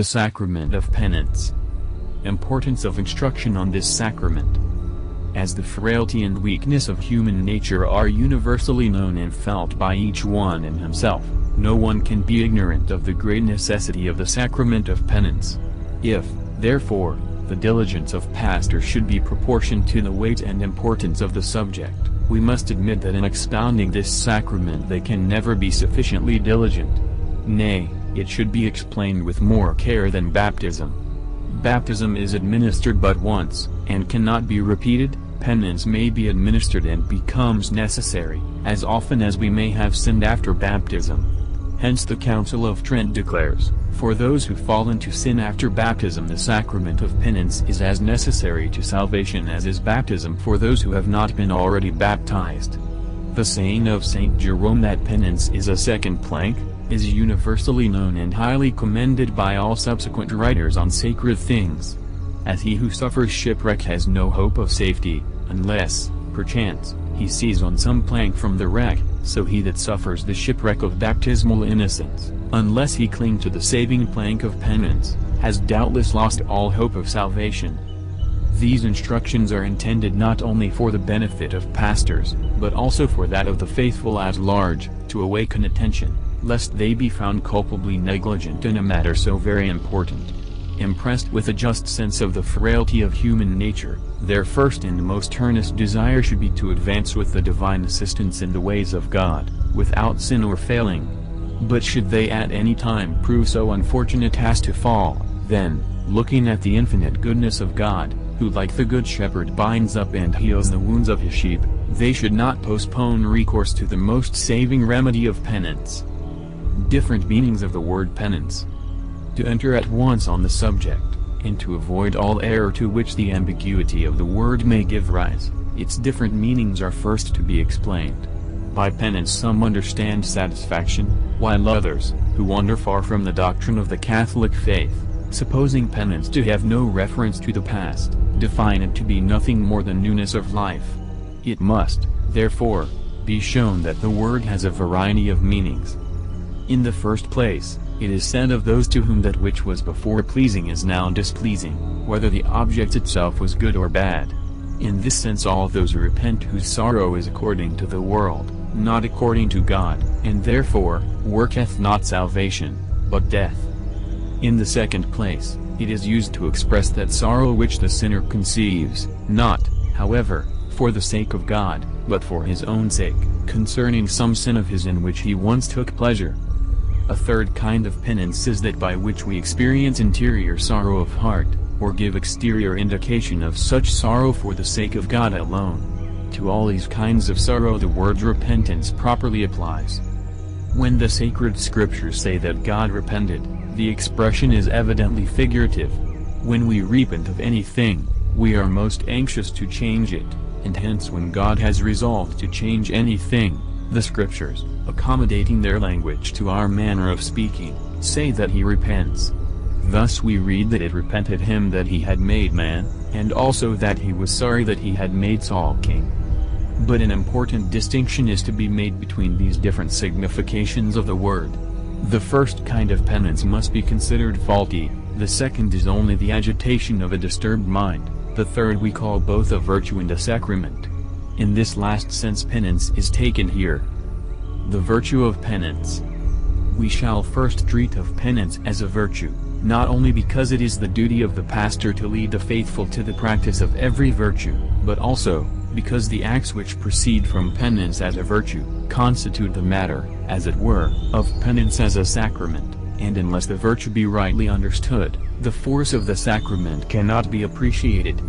The Sacrament of Penance Importance of instruction on this sacrament As the frailty and weakness of human nature are universally known and felt by each one in himself, no one can be ignorant of the great necessity of the sacrament of penance. If, therefore, the diligence of pastors should be proportioned to the weight and importance of the subject, we must admit that in expounding this sacrament they can never be sufficiently diligent. Nay, it should be explained with more care than baptism. Baptism is administered but once, and cannot be repeated, penance may be administered and becomes necessary, as often as we may have sinned after baptism. Hence the Council of Trent declares, for those who fall into sin after baptism the sacrament of penance is as necessary to salvation as is baptism for those who have not been already baptized. The saying of St. Jerome that penance is a second plank, is universally known and highly commended by all subsequent writers on sacred things. As he who suffers shipwreck has no hope of safety, unless, perchance, he sees on some plank from the wreck, so he that suffers the shipwreck of baptismal innocence, unless he cling to the saving plank of penance, has doubtless lost all hope of salvation. These instructions are intended not only for the benefit of pastors, but also for that of the faithful at large, to awaken attention, lest they be found culpably negligent in a matter so very important. Impressed with a just sense of the frailty of human nature, their first and most earnest desire should be to advance with the divine assistance in the ways of God, without sin or failing. But should they at any time prove so unfortunate as to fall, then, looking at the infinite goodness of God, who like the good shepherd binds up and heals the wounds of his sheep, they should not postpone recourse to the most saving remedy of penance. Different meanings of the word penance to enter at once on the subject, and to avoid all error to which the ambiguity of the word may give rise, its different meanings are first to be explained. By penance some understand satisfaction, while others, who wander far from the doctrine of the Catholic faith, supposing penance to have no reference to the past, define it to be nothing more than newness of life. It must, therefore, be shown that the word has a variety of meanings. In the first place, it is said of those to whom that which was before pleasing is now displeasing, whether the object itself was good or bad. In this sense all those repent whose sorrow is according to the world, not according to God, and therefore, worketh not salvation, but death. In the second place, it is used to express that sorrow which the sinner conceives, not, however, for the sake of God, but for his own sake, concerning some sin of his in which he once took pleasure. A third kind of penance is that by which we experience interior sorrow of heart, or give exterior indication of such sorrow for the sake of God alone. To all these kinds of sorrow the word repentance properly applies. When the sacred scriptures say that God repented, the expression is evidently figurative. When we repent of anything, we are most anxious to change it, and hence when God has resolved to change anything, the scriptures, accommodating their language to our manner of speaking, say that he repents. Thus we read that it repented him that he had made man, and also that he was sorry that he had made Saul king. But an important distinction is to be made between these different significations of the word. The first kind of penance must be considered faulty, the second is only the agitation of a disturbed mind, the third we call both a virtue and a sacrament. In this last sense penance is taken here. The virtue of penance. We shall first treat of penance as a virtue, not only because it is the duty of the pastor to lead the faithful to the practice of every virtue, but also, because the acts which proceed from penance as a virtue, constitute the matter, as it were, of penance as a sacrament, and unless the virtue be rightly understood, the force of the sacrament cannot be appreciated.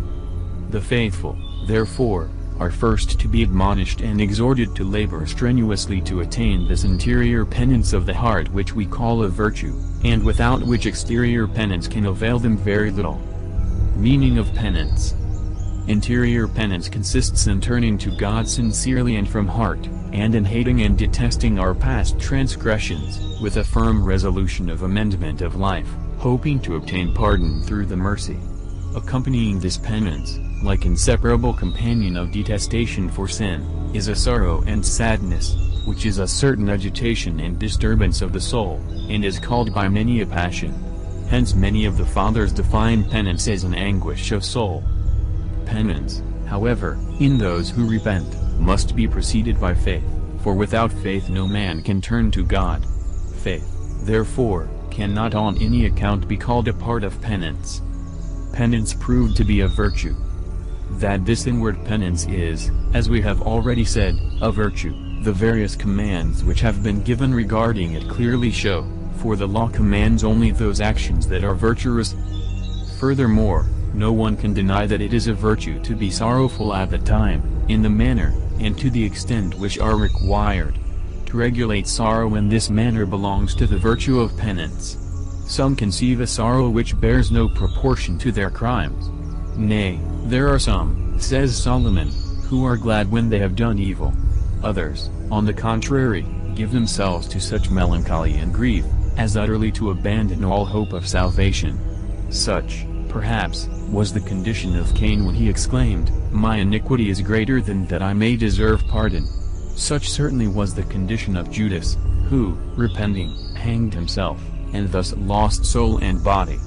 The faithful, therefore, are first to be admonished and exhorted to labor strenuously to attain this interior penance of the heart which we call a virtue, and without which exterior penance can avail them very little. Meaning of penance Interior penance consists in turning to God sincerely and from heart, and in hating and detesting our past transgressions, with a firm resolution of amendment of life, hoping to obtain pardon through the mercy. Accompanying this penance, like inseparable companion of detestation for sin, is a sorrow and sadness, which is a certain agitation and disturbance of the soul, and is called by many a passion. Hence many of the Fathers define penance as an anguish of soul. Penance, however, in those who repent, must be preceded by faith, for without faith no man can turn to God. Faith, therefore, cannot on any account be called a part of penance. Penance proved to be a virtue. That this inward penance is, as we have already said, a virtue, the various commands which have been given regarding it clearly show, for the law commands only those actions that are virtuous. Furthermore, no one can deny that it is a virtue to be sorrowful at the time, in the manner, and to the extent which are required. To regulate sorrow in this manner belongs to the virtue of penance. Some conceive a sorrow which bears no proportion to their crimes. Nay, there are some, says Solomon, who are glad when they have done evil. Others, on the contrary, give themselves to such melancholy and grief, as utterly to abandon all hope of salvation. Such, perhaps, was the condition of Cain when he exclaimed, My iniquity is greater than that I may deserve pardon. Such certainly was the condition of Judas, who, repenting, hanged himself, and thus lost soul and body.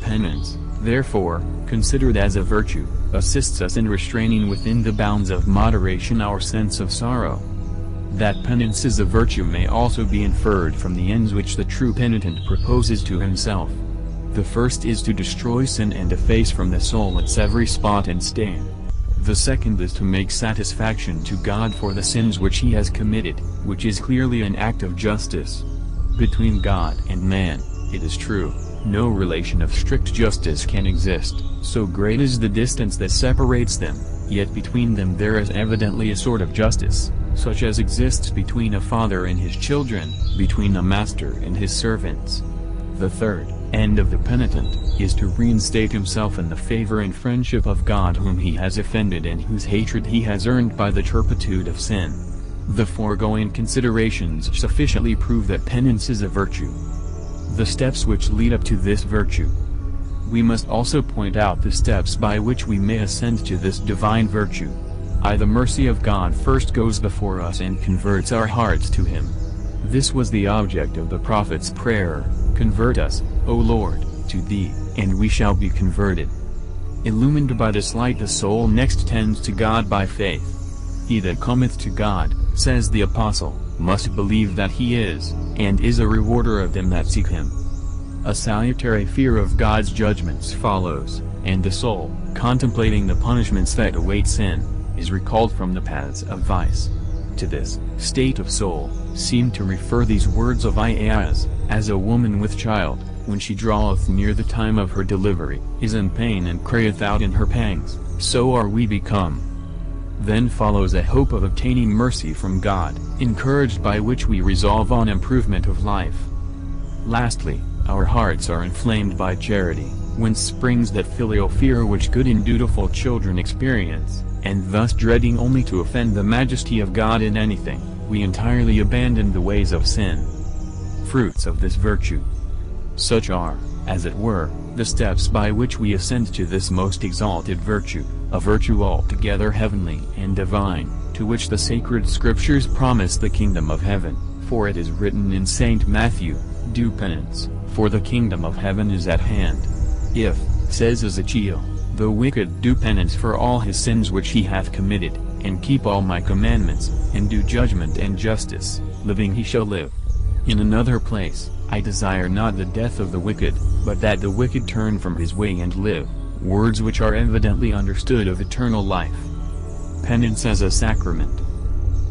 Penance, therefore, considered as a virtue, assists us in restraining within the bounds of moderation our sense of sorrow. That penance is a virtue may also be inferred from the ends which the true penitent proposes to himself. The first is to destroy sin and efface from the soul its every spot and stain. The second is to make satisfaction to God for the sins which he has committed, which is clearly an act of justice. Between God and man, it is true, no relation of strict justice can exist, so great is the distance that separates them, yet between them there is evidently a sort of justice, such as exists between a father and his children, between a master and his servants. The third, end of the penitent, is to reinstate himself in the favor and friendship of God whom he has offended and whose hatred he has earned by the turpitude of sin. The foregoing considerations sufficiently prove that penance is a virtue. The steps which lead up to this virtue. We must also point out the steps by which we may ascend to this divine virtue. I the mercy of God first goes before us and converts our hearts to Him. This was the object of the prophet's prayer, Convert us, O Lord, to Thee, and we shall be converted. Illumined by this light the soul next tends to God by faith. He that cometh to God, says the Apostle, must believe that He is, and is a rewarder of them that seek Him. A salutary fear of God's judgments follows, and the soul, contemplating the punishments that await sin, is recalled from the paths of vice. To this state of soul seem to refer these words of Isaias, as a woman with child, when she draweth near the time of her delivery, is in pain and crieth out in her pangs, so are we become. Then follows a hope of obtaining mercy from God, encouraged by which we resolve on improvement of life. Lastly, our hearts are inflamed by charity, whence springs that filial fear which good and dutiful children experience, and thus dreading only to offend the majesty of God in anything, we entirely abandon the ways of sin. Fruits of this virtue. Such are, as it were, the steps by which we ascend to this most exalted virtue, a virtue altogether heavenly and divine, to which the sacred scriptures promise the kingdom of heaven, for it is written in St. Matthew, Do penance, for the kingdom of heaven is at hand. If, says Ezekiel, the wicked do penance for all his sins which he hath committed, and keep all my commandments, and do judgment and justice, living he shall live. In another place, I desire not the death of the wicked, but that the wicked turn from his way and live, words which are evidently understood of eternal life. Penance as a sacrament.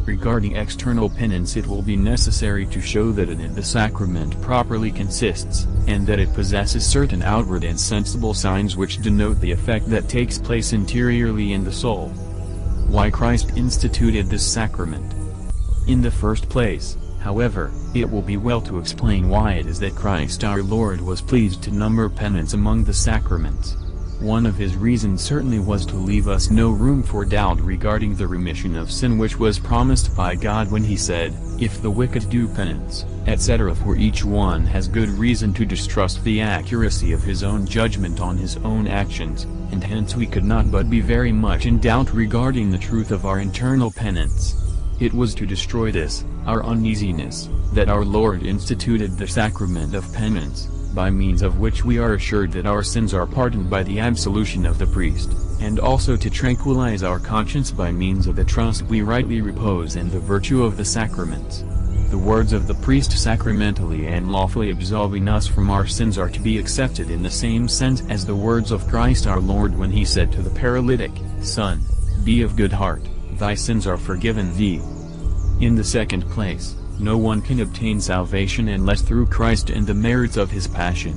Regarding external penance it will be necessary to show that in it the sacrament properly consists, and that it possesses certain outward and sensible signs which denote the effect that takes place interiorly in the soul. Why Christ instituted this sacrament. In the first place, however, it will be well to explain why it is that Christ our Lord was pleased to number penance among the sacraments. One of his reasons certainly was to leave us no room for doubt regarding the remission of sin which was promised by God when he said, If the wicked do penance, etc. For each one has good reason to distrust the accuracy of his own judgment on his own actions, and hence we could not but be very much in doubt regarding the truth of our internal penance. It was to destroy this, our uneasiness, that our Lord instituted the sacrament of penance by means of which we are assured that our sins are pardoned by the absolution of the priest, and also to tranquilize our conscience by means of the trust we rightly repose in the virtue of the sacraments. The words of the priest sacramentally and lawfully absolving us from our sins are to be accepted in the same sense as the words of Christ our Lord when he said to the paralytic, Son, be of good heart, thy sins are forgiven thee. In the second place, no one can obtain salvation unless through Christ and the merits of his passion.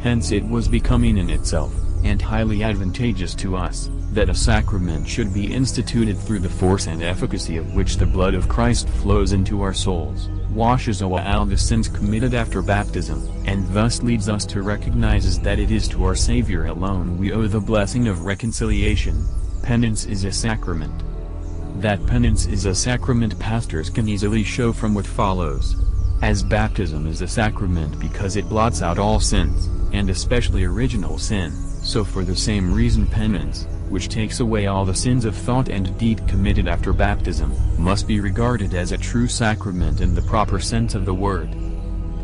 Hence it was becoming in itself, and highly advantageous to us, that a sacrament should be instituted through the force and efficacy of which the blood of Christ flows into our souls, washes away all the sins committed after baptism, and thus leads us to recognize that it is to our Savior alone we owe the blessing of reconciliation. Penance is a sacrament. That penance is a sacrament pastors can easily show from what follows. As baptism is a sacrament because it blots out all sins, and especially original sin, so for the same reason penance, which takes away all the sins of thought and deed committed after baptism, must be regarded as a true sacrament in the proper sense of the word.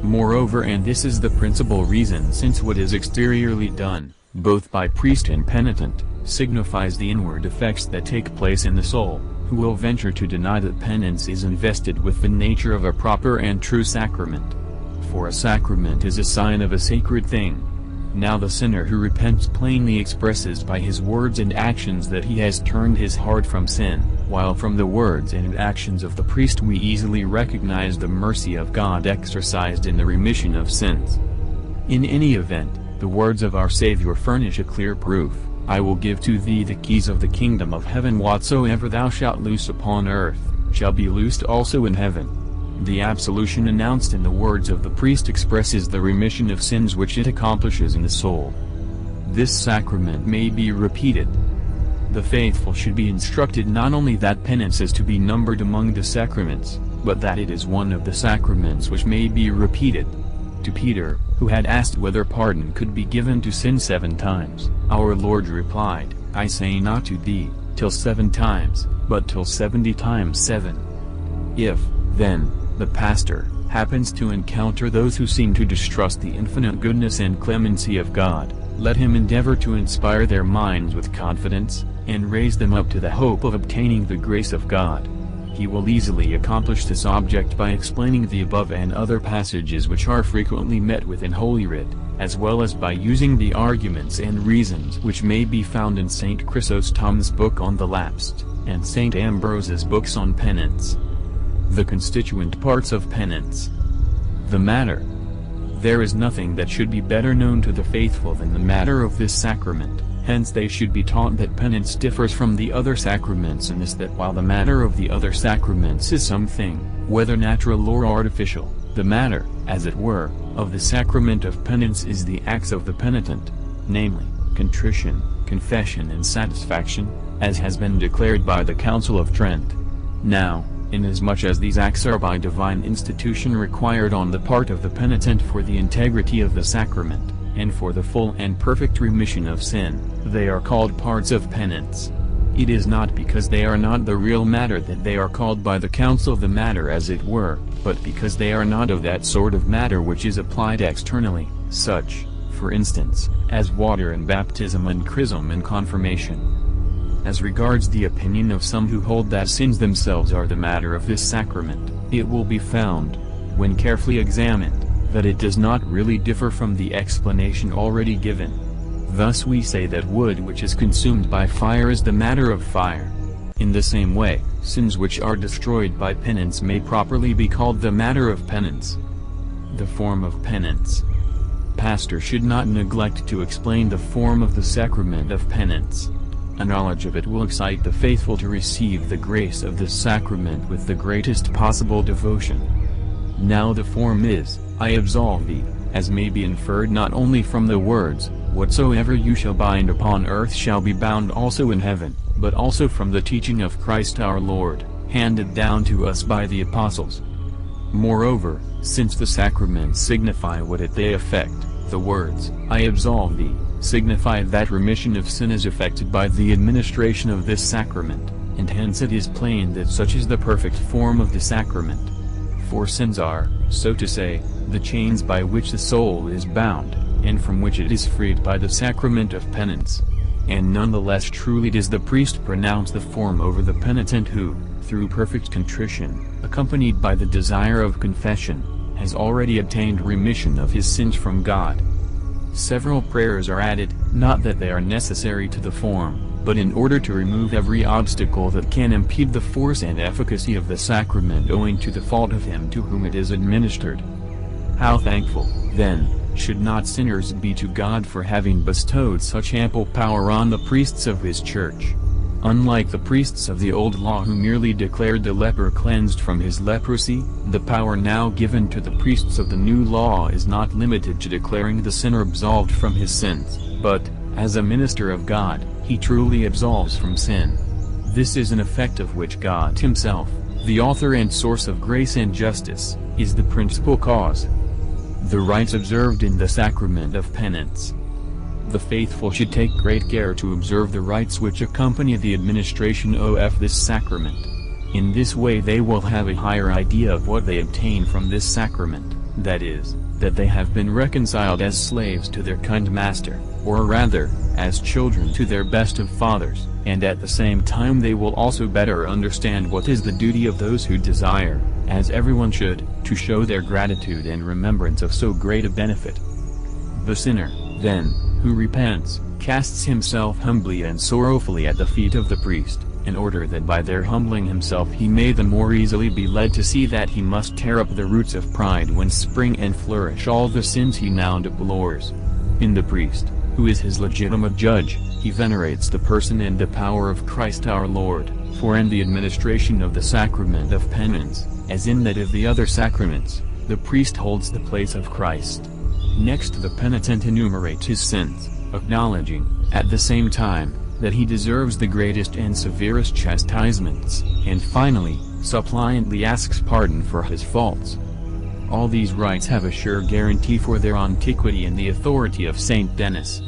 Moreover and this is the principal reason since what is exteriorly done, both by priest and penitent, signifies the inward effects that take place in the soul, who will venture to deny that penance is invested with the nature of a proper and true sacrament. For a sacrament is a sign of a sacred thing. Now the sinner who repents plainly expresses by his words and actions that he has turned his heart from sin, while from the words and actions of the priest we easily recognize the mercy of God exercised in the remission of sins. In any event, the words of our Savior furnish a clear proof. I will give to thee the keys of the kingdom of heaven whatsoever thou shalt loose upon earth, shall be loosed also in heaven. The absolution announced in the words of the priest expresses the remission of sins which it accomplishes in the soul. This sacrament may be repeated. The faithful should be instructed not only that penance is to be numbered among the sacraments, but that it is one of the sacraments which may be repeated. To Peter, who had asked whether pardon could be given to sin seven times, our Lord replied, I say not to thee, till seven times, but till seventy times seven. If, then, the pastor, happens to encounter those who seem to distrust the infinite goodness and clemency of God, let him endeavor to inspire their minds with confidence, and raise them up to the hope of obtaining the grace of God. He will easily accomplish this object by explaining the above and other passages which are frequently met with in Holy Writ, as well as by using the arguments and reasons which may be found in St. Chrysostom's book on the lapsed, and St. Ambrose's books on penance. The constituent parts of penance. The matter. There is nothing that should be better known to the faithful than the matter of this sacrament. Hence they should be taught that penance differs from the other sacraments in this that while the matter of the other sacraments is something, whether natural or artificial, the matter, as it were, of the sacrament of penance is the acts of the penitent, namely, contrition, confession and satisfaction, as has been declared by the Council of Trent. Now, inasmuch as these acts are by divine institution required on the part of the penitent for the integrity of the sacrament, and for the full and perfect remission of sin, they are called parts of penance. It is not because they are not the real matter that they are called by the council the matter as it were, but because they are not of that sort of matter which is applied externally, such, for instance, as water in baptism and chrism in confirmation. As regards the opinion of some who hold that sins themselves are the matter of this sacrament, it will be found, when carefully examined, that it does not really differ from the explanation already given. Thus we say that wood which is consumed by fire is the matter of fire. In the same way, sins which are destroyed by penance may properly be called the matter of penance. The form of penance. Pastor should not neglect to explain the form of the sacrament of penance. A knowledge of it will excite the faithful to receive the grace of this sacrament with the greatest possible devotion. Now the form is, I absolve thee, as may be inferred not only from the words, Whatsoever you shall bind upon earth shall be bound also in heaven, but also from the teaching of Christ our Lord, handed down to us by the apostles. Moreover, since the sacraments signify what it they effect, the words, I absolve thee, signify that remission of sin is effected by the administration of this sacrament, and hence it is plain that such is the perfect form of the sacrament For sins are, so to say, the chains by which the soul is bound, and from which it is freed by the sacrament of penance. And none the less truly does the priest pronounce the form over the penitent who, through perfect contrition, accompanied by the desire of confession, has already obtained remission of his sins from God. Several prayers are added, not that they are necessary to the form, but in order to remove every obstacle that can impede the force and efficacy of the sacrament owing to the fault of him to whom it is administered. How thankful, then, should not sinners be to God for having bestowed such ample power on the priests of his church? Unlike the priests of the old law who merely declared the leper cleansed from his leprosy, the power now given to the priests of the new law is not limited to declaring the sinner absolved from his sins, but, as a minister of God, he truly absolves from sin. This is an effect of which God himself, the author and source of grace and justice, is the principal cause. The rites observed in the sacrament of penance, the faithful should take great care to observe the rites which accompany the administration of this sacrament. In this way they will have a higher idea of what they obtain from this sacrament, that is, that they have been reconciled as slaves to their kind master, or rather, as children to their best of fathers, and at the same time they will also better understand what is the duty of those who desire, as everyone should, to show their gratitude and remembrance of so great a benefit. The sinner, then, who repents, casts himself humbly and sorrowfully at the feet of the priest, in order that by their humbling himself he may the more easily be led to see that he must tear up the roots of pride when spring and flourish all the sins he now deplores. In the priest, who is his legitimate judge, he venerates the person and the power of Christ our Lord, for in the administration of the sacrament of penance, as in that of the other sacraments, the priest holds the place of Christ. Next the penitent enumerates his sins, acknowledging, at the same time, that he deserves the greatest and severest chastisements, and finally, suppliantly asks pardon for his faults. All these rites have a sure guarantee for their antiquity in the authority of Saint Denis.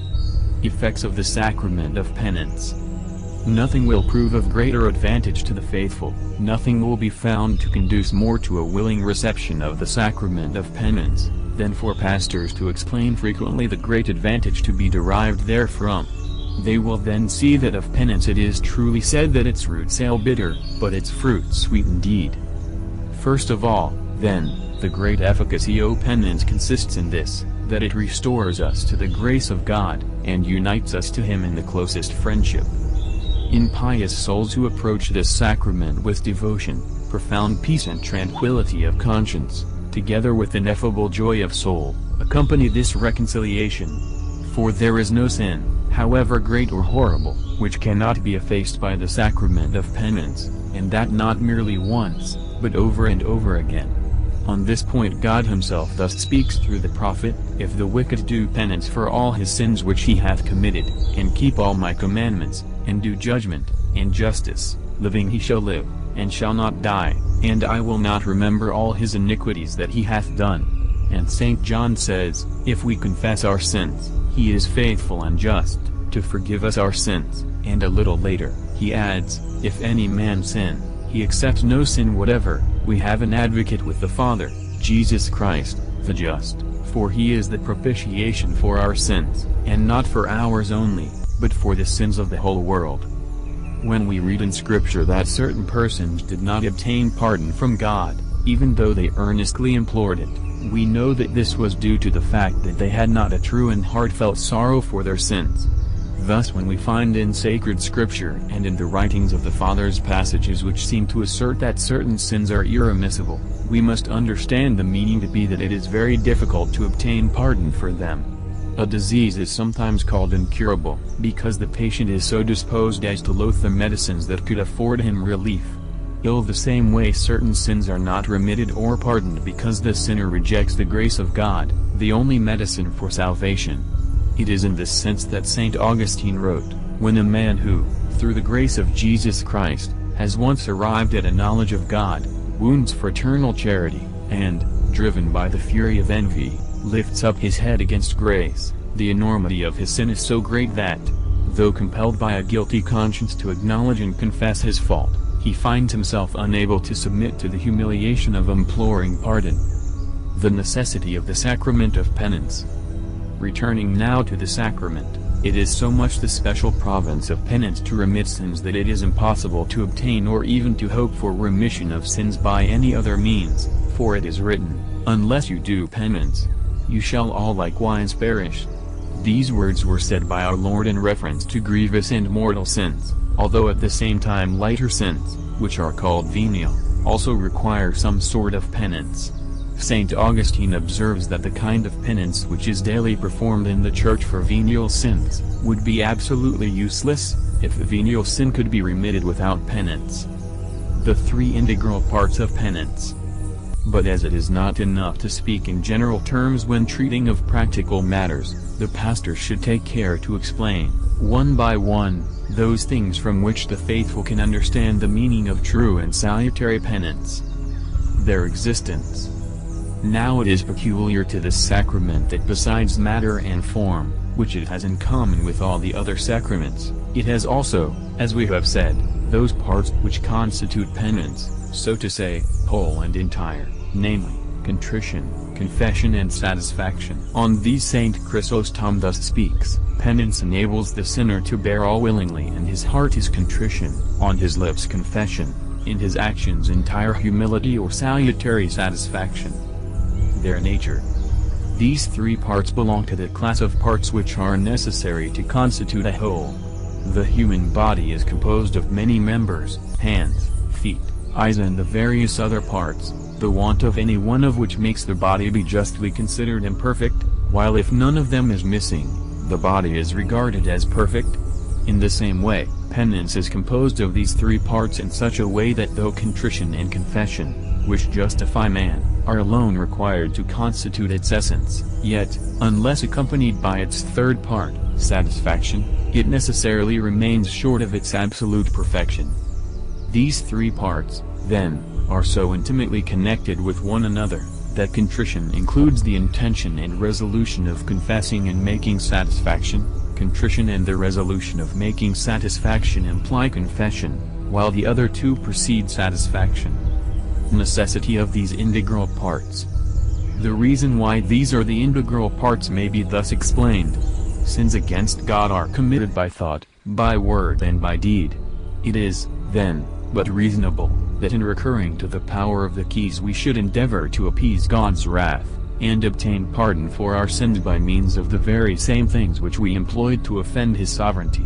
Effects of the Sacrament of Penance Nothing will prove of greater advantage to the faithful, nothing will be found to conduce more to a willing reception of the Sacrament of Penance, than for pastors to explain frequently the great advantage to be derived therefrom. They will then see that of penance it is truly said that its roots ale bitter, but its fruit sweet indeed. First of all, then, the great efficacy of penance consists in this, that it restores us to the grace of God, and unites us to Him in the closest friendship. In pious souls who approach this sacrament with devotion, profound peace and tranquility of conscience, together with ineffable joy of soul, accompany this reconciliation. For there is no sin, however great or horrible, which cannot be effaced by the sacrament of penance, and that not merely once, but over and over again. On this point God himself thus speaks through the prophet, If the wicked do penance for all his sins which he hath committed, and keep all my commandments, and do judgment, and justice, living he shall live, and shall not die and I will not remember all his iniquities that he hath done. And St. John says, If we confess our sins, he is faithful and just, to forgive us our sins, and a little later, he adds, If any man sin, he accepts no sin whatever, we have an advocate with the Father, Jesus Christ, the just, for he is the propitiation for our sins, and not for ours only, but for the sins of the whole world. When we read in scripture that certain persons did not obtain pardon from God, even though they earnestly implored it, we know that this was due to the fact that they had not a true and heartfelt sorrow for their sins. Thus when we find in sacred scripture and in the writings of the Fathers passages which seem to assert that certain sins are irremissible, we must understand the meaning to be that it is very difficult to obtain pardon for them. A disease is sometimes called incurable, because the patient is so disposed as to loathe the medicines that could afford him relief. Ill the same way certain sins are not remitted or pardoned because the sinner rejects the grace of God, the only medicine for salvation. It is in this sense that St. Augustine wrote, When a man who, through the grace of Jesus Christ, has once arrived at a knowledge of God, wounds fraternal charity, and, driven by the fury of envy, lifts up his head against grace, the enormity of his sin is so great that, though compelled by a guilty conscience to acknowledge and confess his fault, he finds himself unable to submit to the humiliation of imploring pardon. The necessity of the sacrament of penance. Returning now to the sacrament, it is so much the special province of penance to remit sins that it is impossible to obtain or even to hope for remission of sins by any other means, for it is written, Unless you do penance, you shall all likewise perish. These words were said by our Lord in reference to grievous and mortal sins, although at the same time lighter sins, which are called venial, also require some sort of penance. St. Augustine observes that the kind of penance which is daily performed in the Church for venial sins, would be absolutely useless, if venial sin could be remitted without penance. The three integral parts of penance. But as it is not enough to speak in general terms when treating of practical matters, the pastor should take care to explain, one by one, those things from which the faithful can understand the meaning of true and salutary penance. Their existence. Now it is peculiar to this sacrament that besides matter and form, which it has in common with all the other sacraments, it has also, as we have said, those parts which constitute penance, so to say, whole and entire, namely, contrition, confession and satisfaction. On these Saint Chrysostom thus speaks, penance enables the sinner to bear all willingly and his heart is contrition, on his lips confession, in his actions entire humility or salutary satisfaction their nature. These three parts belong to the class of parts which are necessary to constitute a whole. The human body is composed of many members, hands, feet, eyes and the various other parts, the want of any one of which makes the body be justly considered imperfect, while if none of them is missing, the body is regarded as perfect. In the same way, penance is composed of these three parts in such a way that though contrition and confession, which justify man, are alone required to constitute its essence, yet, unless accompanied by its third part, satisfaction, it necessarily remains short of its absolute perfection. These three parts, then, are so intimately connected with one another, that contrition includes the intention and resolution of confessing and making satisfaction, contrition and the resolution of making satisfaction imply confession, while the other two precede satisfaction necessity of these integral parts. The reason why these are the integral parts may be thus explained. Sins against God are committed by thought, by word and by deed. It is, then, but reasonable, that in recurring to the power of the keys we should endeavor to appease God's wrath, and obtain pardon for our sins by means of the very same things which we employed to offend his sovereignty.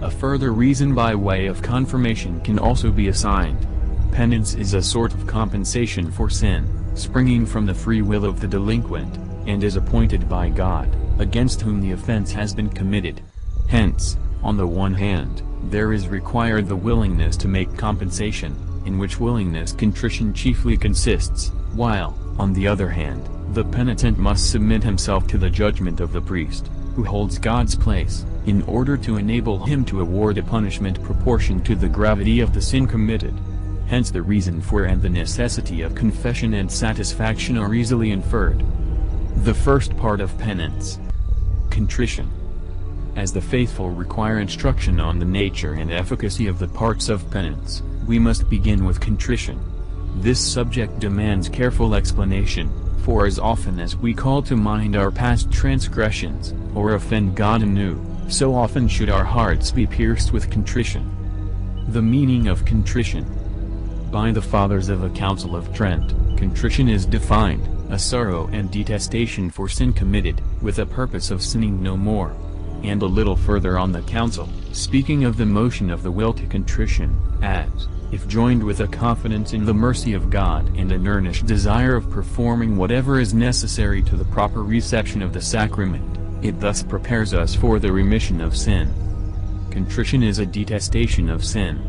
A further reason by way of confirmation can also be assigned. Penance is a sort of compensation for sin, springing from the free will of the delinquent, and is appointed by God, against whom the offense has been committed. Hence, on the one hand, there is required the willingness to make compensation, in which willingness contrition chiefly consists, while, on the other hand, the penitent must submit himself to the judgment of the priest, who holds God's place, in order to enable him to award a punishment proportioned to the gravity of the sin committed hence the reason for and the necessity of confession and satisfaction are easily inferred. The first part of penance. Contrition. As the faithful require instruction on the nature and efficacy of the parts of penance, we must begin with contrition. This subject demands careful explanation, for as often as we call to mind our past transgressions, or offend God anew, so often should our hearts be pierced with contrition. The meaning of contrition by the Fathers of the Council of Trent, contrition is defined, a sorrow and detestation for sin committed, with a purpose of sinning no more. And a little further on the Council, speaking of the motion of the will to contrition, as, if joined with a confidence in the mercy of God and an earnest desire of performing whatever is necessary to the proper reception of the sacrament, it thus prepares us for the remission of sin. Contrition is a detestation of sin.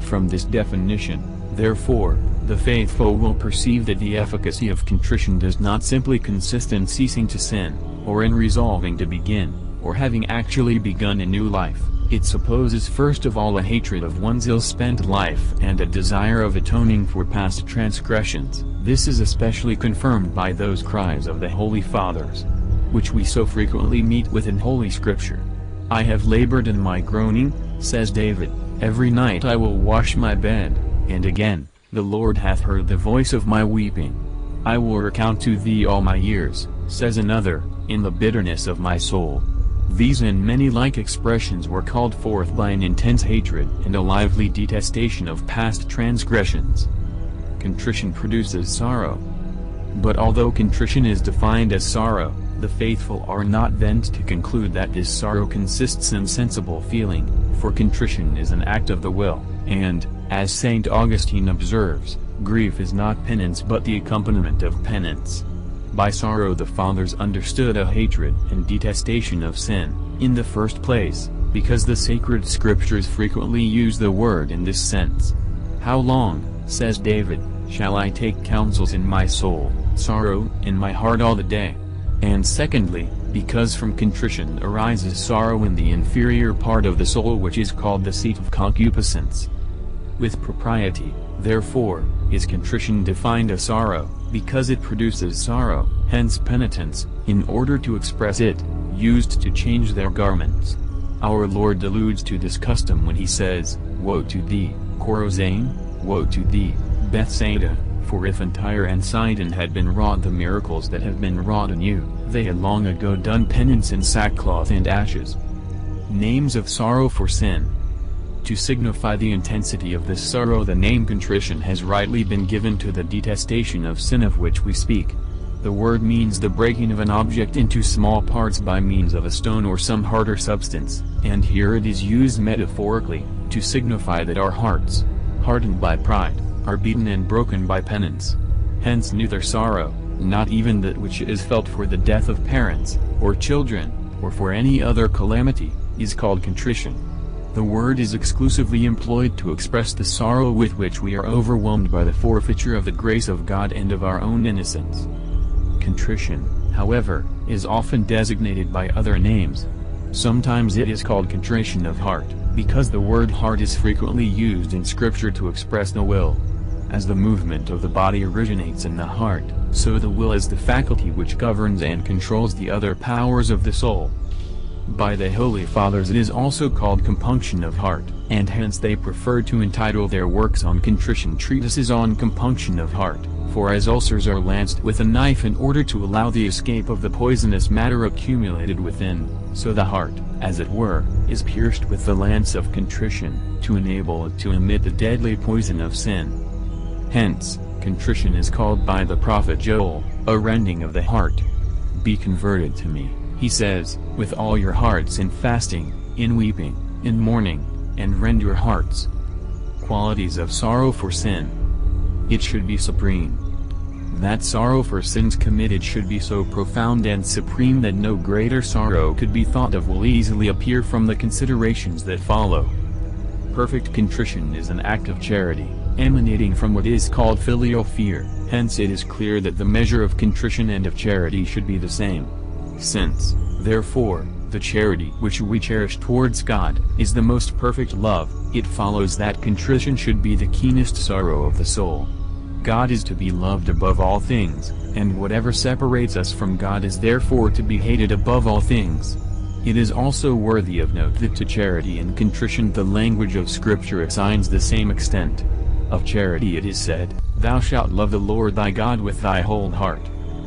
From this definition, Therefore, the faithful will perceive that the efficacy of contrition does not simply consist in ceasing to sin, or in resolving to begin, or having actually begun a new life. It supposes first of all a hatred of one's ill-spent life and a desire of atoning for past transgressions. This is especially confirmed by those cries of the Holy Fathers, which we so frequently meet with in Holy Scripture. I have labored in my groaning, says David, Every night I will wash my bed, and again, the Lord hath heard the voice of my weeping. I will recount to thee all my years, says another, in the bitterness of my soul. These and many like expressions were called forth by an intense hatred and a lively detestation of past transgressions. Contrition produces sorrow. But although contrition is defined as sorrow, the faithful are not thence to conclude that this sorrow consists in sensible feeling, for contrition is an act of the will, and, as St. Augustine observes, grief is not penance but the accompaniment of penance. By sorrow the fathers understood a hatred and detestation of sin, in the first place, because the sacred scriptures frequently use the word in this sense. How long, says David, shall I take counsels in my soul, sorrow in my heart all the day? And secondly, because from contrition arises sorrow in the inferior part of the soul which is called the seat of concupiscence. With propriety, therefore, is contrition defined as sorrow, because it produces sorrow, hence penitence, in order to express it, used to change their garments. Our Lord alludes to this custom when he says, Woe to thee, Chorazin, woe to thee, Bethsaida, for if in Tyre and Sidon had been wrought the miracles that have been wrought in you, they had long ago done penance in sackcloth and ashes. Names of sorrow for sin. To signify the intensity of this sorrow the name contrition has rightly been given to the detestation of sin of which we speak. The word means the breaking of an object into small parts by means of a stone or some harder substance, and here it is used metaphorically, to signify that our hearts, hardened by pride, are beaten and broken by penance. Hence neither sorrow, not even that which is felt for the death of parents, or children, or for any other calamity, is called contrition. The word is exclusively employed to express the sorrow with which we are overwhelmed by the forfeiture of the grace of God and of our own innocence. Contrition, however, is often designated by other names. Sometimes it is called contrition of heart, because the word heart is frequently used in Scripture to express the will. As the movement of the body originates in the heart, so the will is the faculty which governs and controls the other powers of the soul. By the Holy Fathers it is also called compunction of heart, and hence they prefer to entitle their works on contrition treatises on compunction of heart, for as ulcers are lanced with a knife in order to allow the escape of the poisonous matter accumulated within, so the heart, as it were, is pierced with the lance of contrition, to enable it to emit the deadly poison of sin. Hence, contrition is called by the prophet Joel, a rending of the heart. Be converted to me he says, with all your hearts in fasting, in weeping, in mourning, and rend your hearts. Qualities of sorrow for sin. It should be supreme. That sorrow for sins committed should be so profound and supreme that no greater sorrow could be thought of will easily appear from the considerations that follow. Perfect contrition is an act of charity, emanating from what is called filial fear, hence it is clear that the measure of contrition and of charity should be the same. Since, therefore, the charity which we cherish towards God is the most perfect love, it follows that contrition should be the keenest sorrow of the soul. God is to be loved above all things, and whatever separates us from God is therefore to be hated above all things. It is also worthy of note that to charity and contrition the language of Scripture assigns the same extent. Of charity it is said, Thou shalt love the Lord thy God with thy whole heart.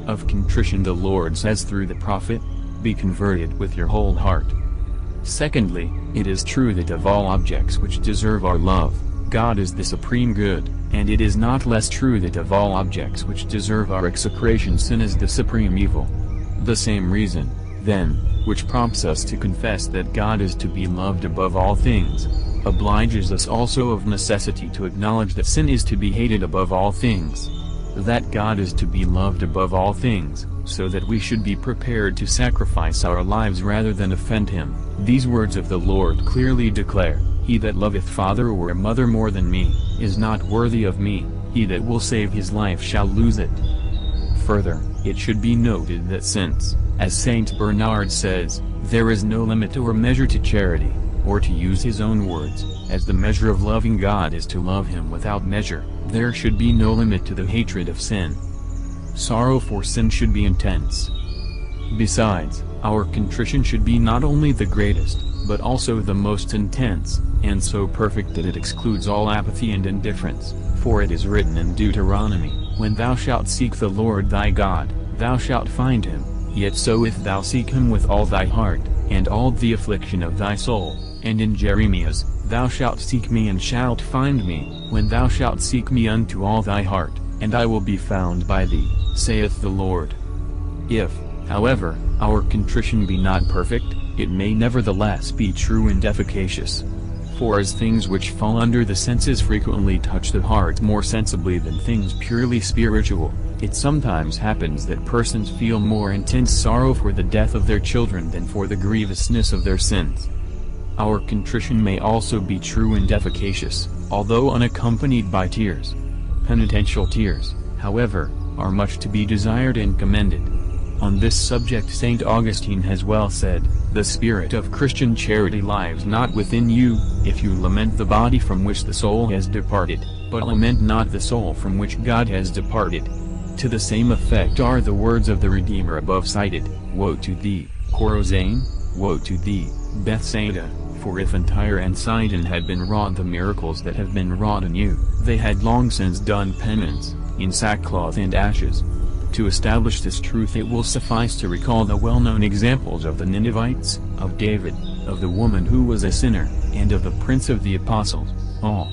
Of contrition the Lord says through the prophet, Be converted with your whole heart. Secondly, it is true that of all objects which deserve our love, God is the supreme good, and it is not less true that of all objects which deserve our execration sin is the supreme evil. The same reason, then, which prompts us to confess that God is to be loved above all things, obliges us also of necessity to acknowledge that sin is to be hated above all things that God is to be loved above all things, so that we should be prepared to sacrifice our lives rather than offend him. These words of the Lord clearly declare, He that loveth father or mother more than me, is not worthy of me, he that will save his life shall lose it. Further, it should be noted that since, as Saint Bernard says, there is no limit or measure to charity, or to use his own words, as the measure of loving God is to love him without measure, there should be no limit to the hatred of sin. Sorrow for sin should be intense. Besides, our contrition should be not only the greatest, but also the most intense, and so perfect that it excludes all apathy and indifference, for it is written in Deuteronomy, When thou shalt seek the Lord thy God, thou shalt find him, yet so if thou seek him with all thy heart, and all the affliction of thy soul, and in Jeremias, Thou shalt seek me and shalt find me, when thou shalt seek me unto all thy heart, and I will be found by thee, saith the Lord. If, however, our contrition be not perfect, it may nevertheless be true and efficacious. For as things which fall under the senses frequently touch the heart more sensibly than things purely spiritual, it sometimes happens that persons feel more intense sorrow for the death of their children than for the grievousness of their sins. Our contrition may also be true and efficacious, although unaccompanied by tears. Penitential tears, however, are much to be desired and commended. On this subject St. Augustine has well said, The spirit of Christian charity lies not within you, if you lament the body from which the soul has departed, but lament not the soul from which God has departed. To the same effect are the words of the Redeemer above cited, Woe to thee, Chorazin! Woe to thee, Bethsaida! For if in Tyre and Sidon had been wrought the miracles that have been wrought in you, they had long since done penance, in sackcloth and ashes. To establish this truth it will suffice to recall the well-known examples of the Ninevites, of David, of the woman who was a sinner, and of the prince of the apostles, all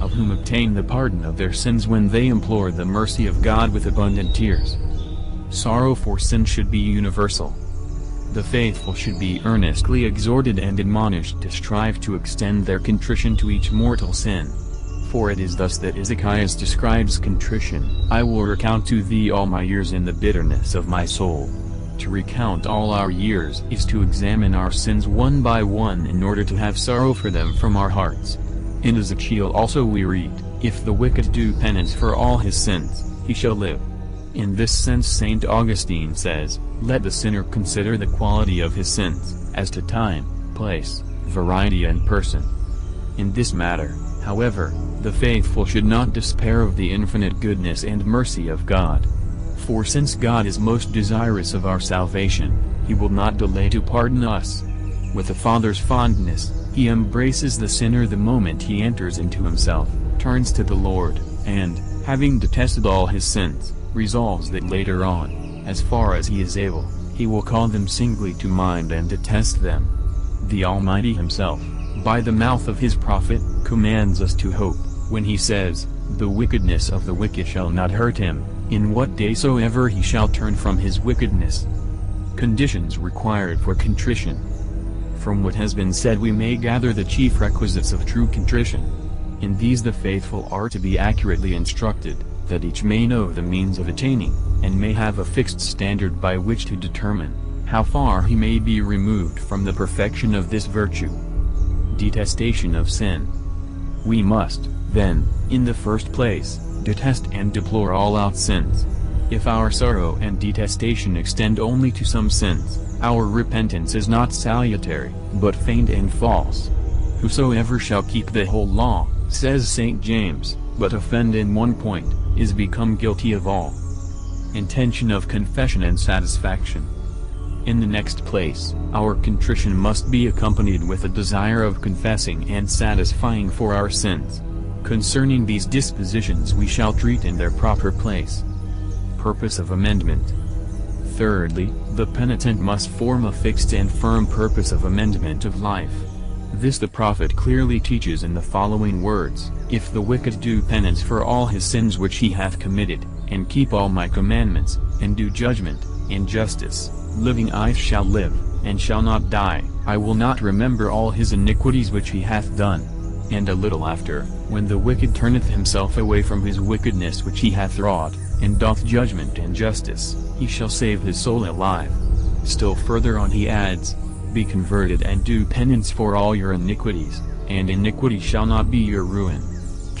of whom obtained the pardon of their sins when they implored the mercy of God with abundant tears. Sorrow for sin should be universal the faithful should be earnestly exhorted and admonished to strive to extend their contrition to each mortal sin. For it is thus that Ezechias describes contrition, I will recount to thee all my years in the bitterness of my soul. To recount all our years is to examine our sins one by one in order to have sorrow for them from our hearts. In Ezekiel also we read, If the wicked do penance for all his sins, he shall live. In this sense St. Augustine says, let the sinner consider the quality of his sins, as to time, place, variety and person. In this matter, however, the faithful should not despair of the infinite goodness and mercy of God. For since God is most desirous of our salvation, he will not delay to pardon us. With a father's fondness, he embraces the sinner the moment he enters into himself, turns to the Lord, and, having detested all his sins, resolves that later on, as far as he is able, he will call them singly to mind and detest them. The Almighty himself, by the mouth of his prophet, commands us to hope, when he says, The wickedness of the wicked shall not hurt him, in what day soever he shall turn from his wickedness. Conditions required for contrition. From what has been said we may gather the chief requisites of true contrition. In these the faithful are to be accurately instructed, that each may know the means of attaining, and may have a fixed standard by which to determine, how far he may be removed from the perfection of this virtue. Detestation of sin. We must, then, in the first place, detest and deplore all out sins. If our sorrow and detestation extend only to some sins, our repentance is not salutary, but feigned and false. Whosoever shall keep the whole law, says St. James, but offend in one point, is become guilty of all. Intention of confession and satisfaction. In the next place, our contrition must be accompanied with a desire of confessing and satisfying for our sins. Concerning these dispositions we shall treat in their proper place. Purpose of amendment. Thirdly, the penitent must form a fixed and firm purpose of amendment of life. This the prophet clearly teaches in the following words, If the wicked do penance for all his sins which he hath committed, and keep all my commandments, and do judgment, and justice, living I shall live, and shall not die, I will not remember all his iniquities which he hath done. And a little after, when the wicked turneth himself away from his wickedness which he hath wrought, and doth judgment and justice, he shall save his soul alive. Still further on he adds, be converted and do penance for all your iniquities, and iniquity shall not be your ruin.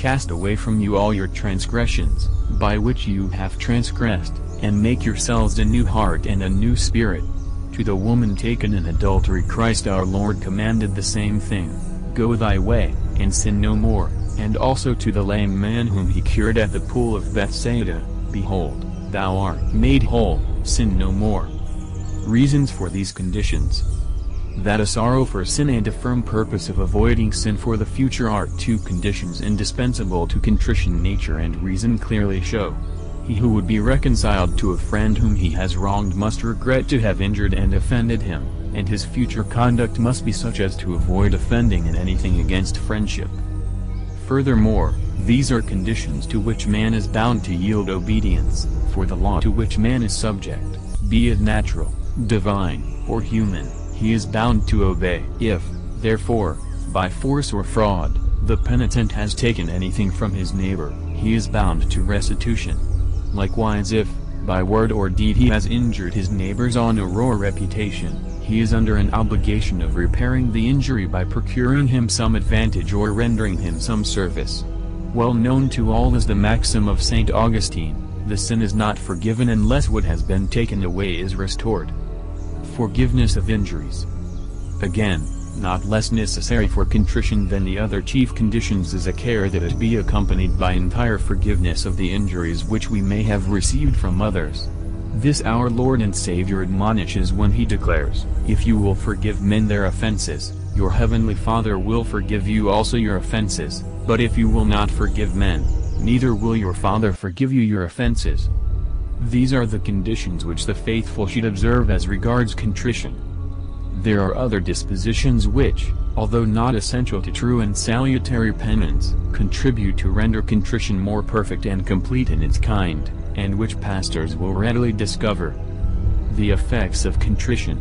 Cast away from you all your transgressions, by which you have transgressed, and make yourselves a new heart and a new spirit. To the woman taken in adultery Christ our Lord commanded the same thing, Go thy way, and sin no more, and also to the lame man whom he cured at the pool of Bethsaida, Behold, thou art made whole, sin no more. Reasons for these conditions that a sorrow for sin and a firm purpose of avoiding sin for the future are two conditions indispensable to contrition nature and reason clearly show. He who would be reconciled to a friend whom he has wronged must regret to have injured and offended him, and his future conduct must be such as to avoid offending in anything against friendship. Furthermore, these are conditions to which man is bound to yield obedience, for the law to which man is subject, be it natural, divine, or human, he is bound to obey. If, therefore, by force or fraud, the penitent has taken anything from his neighbor, he is bound to restitution. Likewise if, by word or deed he has injured his neighbor's honor or reputation, he is under an obligation of repairing the injury by procuring him some advantage or rendering him some service. Well known to all is the maxim of St. Augustine, the sin is not forgiven unless what has been taken away is restored. Forgiveness of injuries. Again, not less necessary for contrition than the other chief conditions is a care that it be accompanied by entire forgiveness of the injuries which we may have received from others. This our Lord and Savior admonishes when he declares, If you will forgive men their offenses, your heavenly Father will forgive you also your offenses, but if you will not forgive men, neither will your Father forgive you your offenses. These are the conditions which the faithful should observe as regards contrition. There are other dispositions which, although not essential to true and salutary penance, contribute to render contrition more perfect and complete in its kind and which pastors will readily discover. The effects of contrition.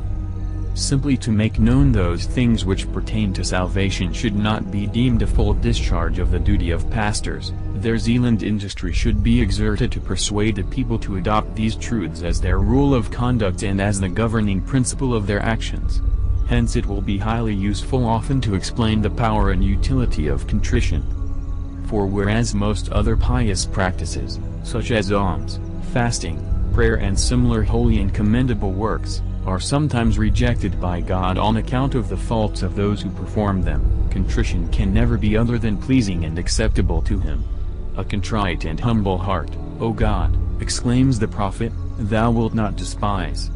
Simply to make known those things which pertain to salvation should not be deemed a full discharge of the duty of pastors, their zeal and industry should be exerted to persuade the people to adopt these truths as their rule of conduct and as the governing principle of their actions. Hence it will be highly useful often to explain the power and utility of contrition. For whereas most other pious practices, such as alms, fasting, prayer and similar holy and commendable works, are sometimes rejected by God on account of the faults of those who perform them, contrition can never be other than pleasing and acceptable to Him. A contrite and humble heart, O God, exclaims the prophet, thou wilt not despise.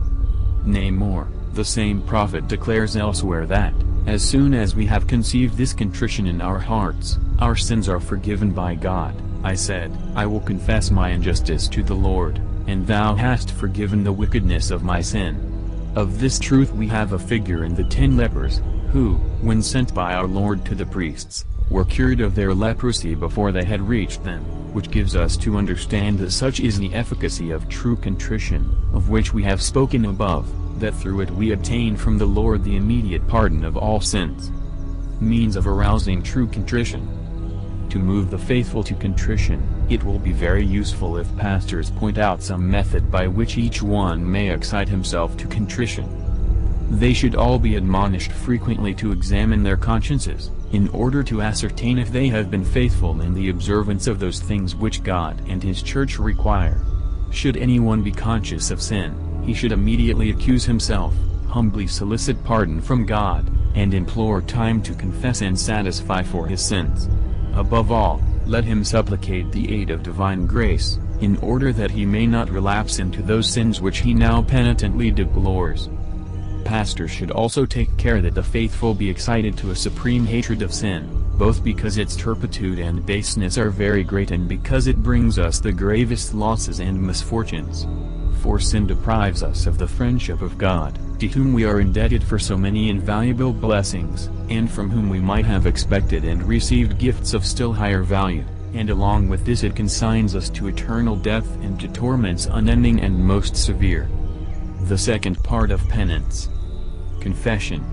Nay more, the same prophet declares elsewhere that, as soon as we have conceived this contrition in our hearts, our sins are forgiven by God. I said, I will confess my injustice to the Lord, and thou hast forgiven the wickedness of my sin. Of this truth we have a figure in the ten lepers, who, when sent by our Lord to the priests, were cured of their leprosy before they had reached them, which gives us to understand that such is the efficacy of true contrition, of which we have spoken above, that through it we obtain from the Lord the immediate pardon of all sins. Means of arousing true contrition to move the faithful to contrition, it will be very useful if pastors point out some method by which each one may excite himself to contrition. They should all be admonished frequently to examine their consciences, in order to ascertain if they have been faithful in the observance of those things which God and His Church require. Should anyone be conscious of sin, he should immediately accuse himself, humbly solicit pardon from God, and implore time to confess and satisfy for his sins. Above all, let him supplicate the aid of divine grace, in order that he may not relapse into those sins which he now penitently deplores. Pastors should also take care that the faithful be excited to a supreme hatred of sin, both because its turpitude and baseness are very great and because it brings us the gravest losses and misfortunes. For sin deprives us of the friendship of God, to whom we are indebted for so many invaluable blessings, and from whom we might have expected and received gifts of still higher value, and along with this it consigns us to eternal death and to torments unending and most severe. The second part of penance. Confession.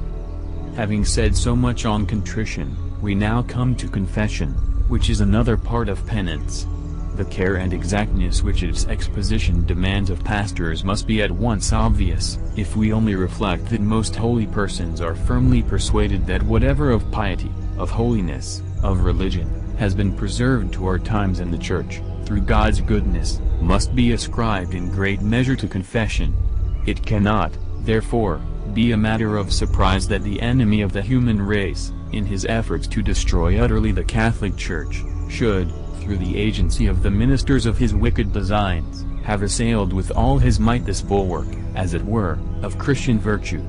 Having said so much on contrition, we now come to confession, which is another part of penance. The care and exactness which its exposition demands of pastors must be at once obvious, if we only reflect that most holy persons are firmly persuaded that whatever of piety, of holiness, of religion, has been preserved to our times in the Church, through God's goodness, must be ascribed in great measure to confession. It cannot, therefore, be a matter of surprise that the enemy of the human race, in his efforts to destroy utterly the Catholic Church, should, through the agency of the ministers of his wicked designs, have assailed with all his might this bulwark, as it were, of Christian virtue.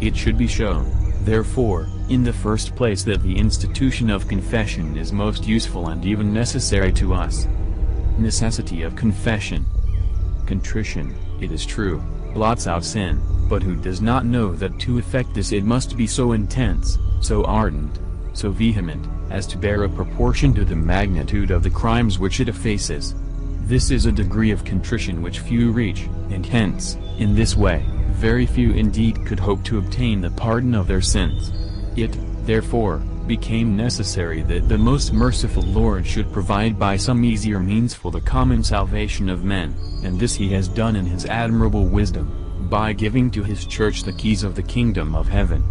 It should be shown, Therefore, in the first place that the institution of confession is most useful and even necessary to us. Necessity of confession. Contrition, it is true, blots out sin, but who does not know that to effect this it must be so intense, so ardent, so vehement, as to bear a proportion to the magnitude of the crimes which it effaces. This is a degree of contrition which few reach, and hence, in this way, very few indeed could hope to obtain the pardon of their sins. It, therefore, became necessary that the most merciful Lord should provide by some easier means for the common salvation of men, and this he has done in his admirable wisdom, by giving to his church the keys of the kingdom of heaven.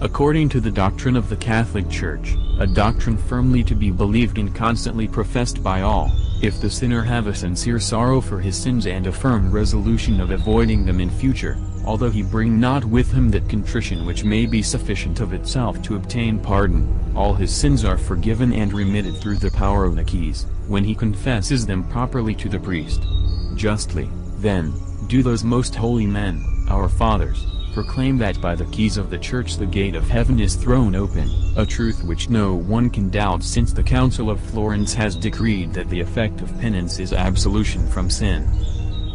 According to the doctrine of the Catholic Church, a doctrine firmly to be believed and constantly professed by all, if the sinner have a sincere sorrow for his sins and a firm resolution of avoiding them in future, although he bring not with him that contrition which may be sufficient of itself to obtain pardon, all his sins are forgiven and remitted through the power of the keys, when he confesses them properly to the priest. Justly, then, do those most holy men, our fathers, proclaim that by the keys of the Church the gate of heaven is thrown open, a truth which no one can doubt since the Council of Florence has decreed that the effect of penance is absolution from sin.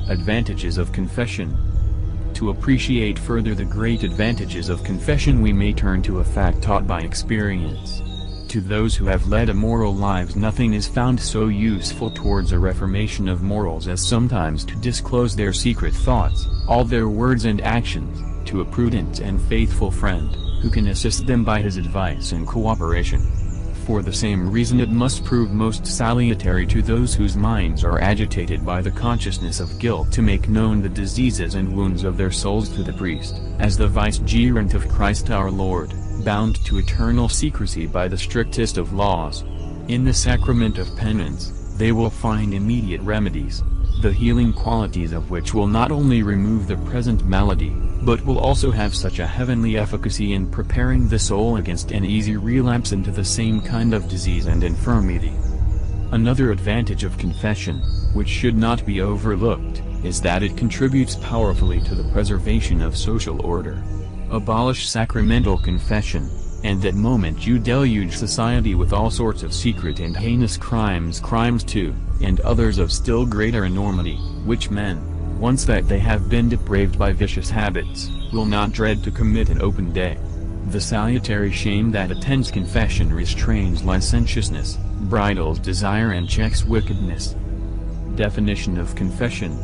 Advantages of Confession To appreciate further the great advantages of confession we may turn to a fact taught by experience. To those who have led immoral lives nothing is found so useful towards a reformation of morals as sometimes to disclose their secret thoughts, all their words and actions, to a prudent and faithful friend, who can assist them by his advice and cooperation. For the same reason it must prove most salutary to those whose minds are agitated by the consciousness of guilt to make known the diseases and wounds of their souls to the priest, as the vicegerent of Christ our Lord, bound to eternal secrecy by the strictest of laws. In the sacrament of penance, they will find immediate remedies, the healing qualities of which will not only remove the present malady, but will also have such a heavenly efficacy in preparing the soul against an easy relapse into the same kind of disease and infirmity. Another advantage of confession, which should not be overlooked, is that it contributes powerfully to the preservation of social order. Abolish sacramental confession, and that moment you deluge society with all sorts of secret and heinous crimes crimes too, and others of still greater enormity, which men, once that they have been depraved by vicious habits, will not dread to commit in open day. The salutary shame that attends confession restrains licentiousness, bridles desire and checks wickedness. Definition of Confession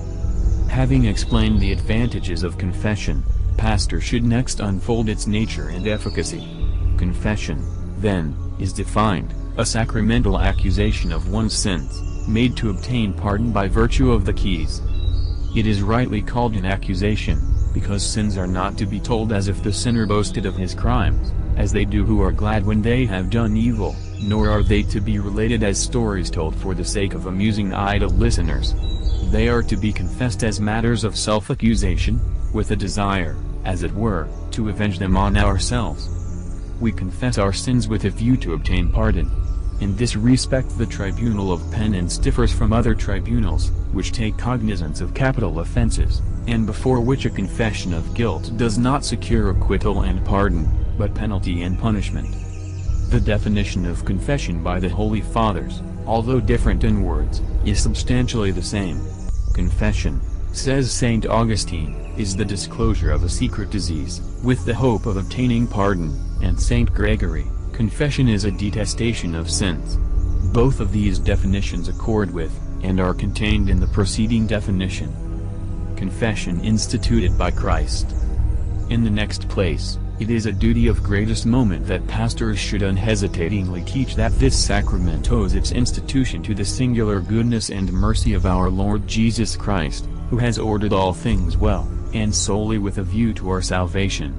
Having explained the advantages of confession, pastor should next unfold its nature and efficacy. Confession, then, is defined, a sacramental accusation of one's sins, made to obtain pardon by virtue of the keys. It is rightly called an accusation, because sins are not to be told as if the sinner boasted of his crimes, as they do who are glad when they have done evil, nor are they to be related as stories told for the sake of amusing idle listeners. They are to be confessed as matters of self-accusation, with a desire, as it were, to avenge them on ourselves. We confess our sins with a view to obtain pardon. In this respect the tribunal of penance differs from other tribunals, which take cognizance of capital offenses, and before which a confession of guilt does not secure acquittal and pardon, but penalty and punishment. The definition of confession by the Holy Fathers, although different in words, is substantially the same. Confession, says St. Augustine, is the disclosure of a secret disease, with the hope of obtaining pardon, and St. Gregory, Confession is a detestation of sins. Both of these definitions accord with, and are contained in the preceding definition. Confession instituted by Christ. In the next place, it is a duty of greatest moment that pastors should unhesitatingly teach that this sacrament owes its institution to the singular goodness and mercy of our Lord Jesus Christ, who has ordered all things well, and solely with a view to our salvation.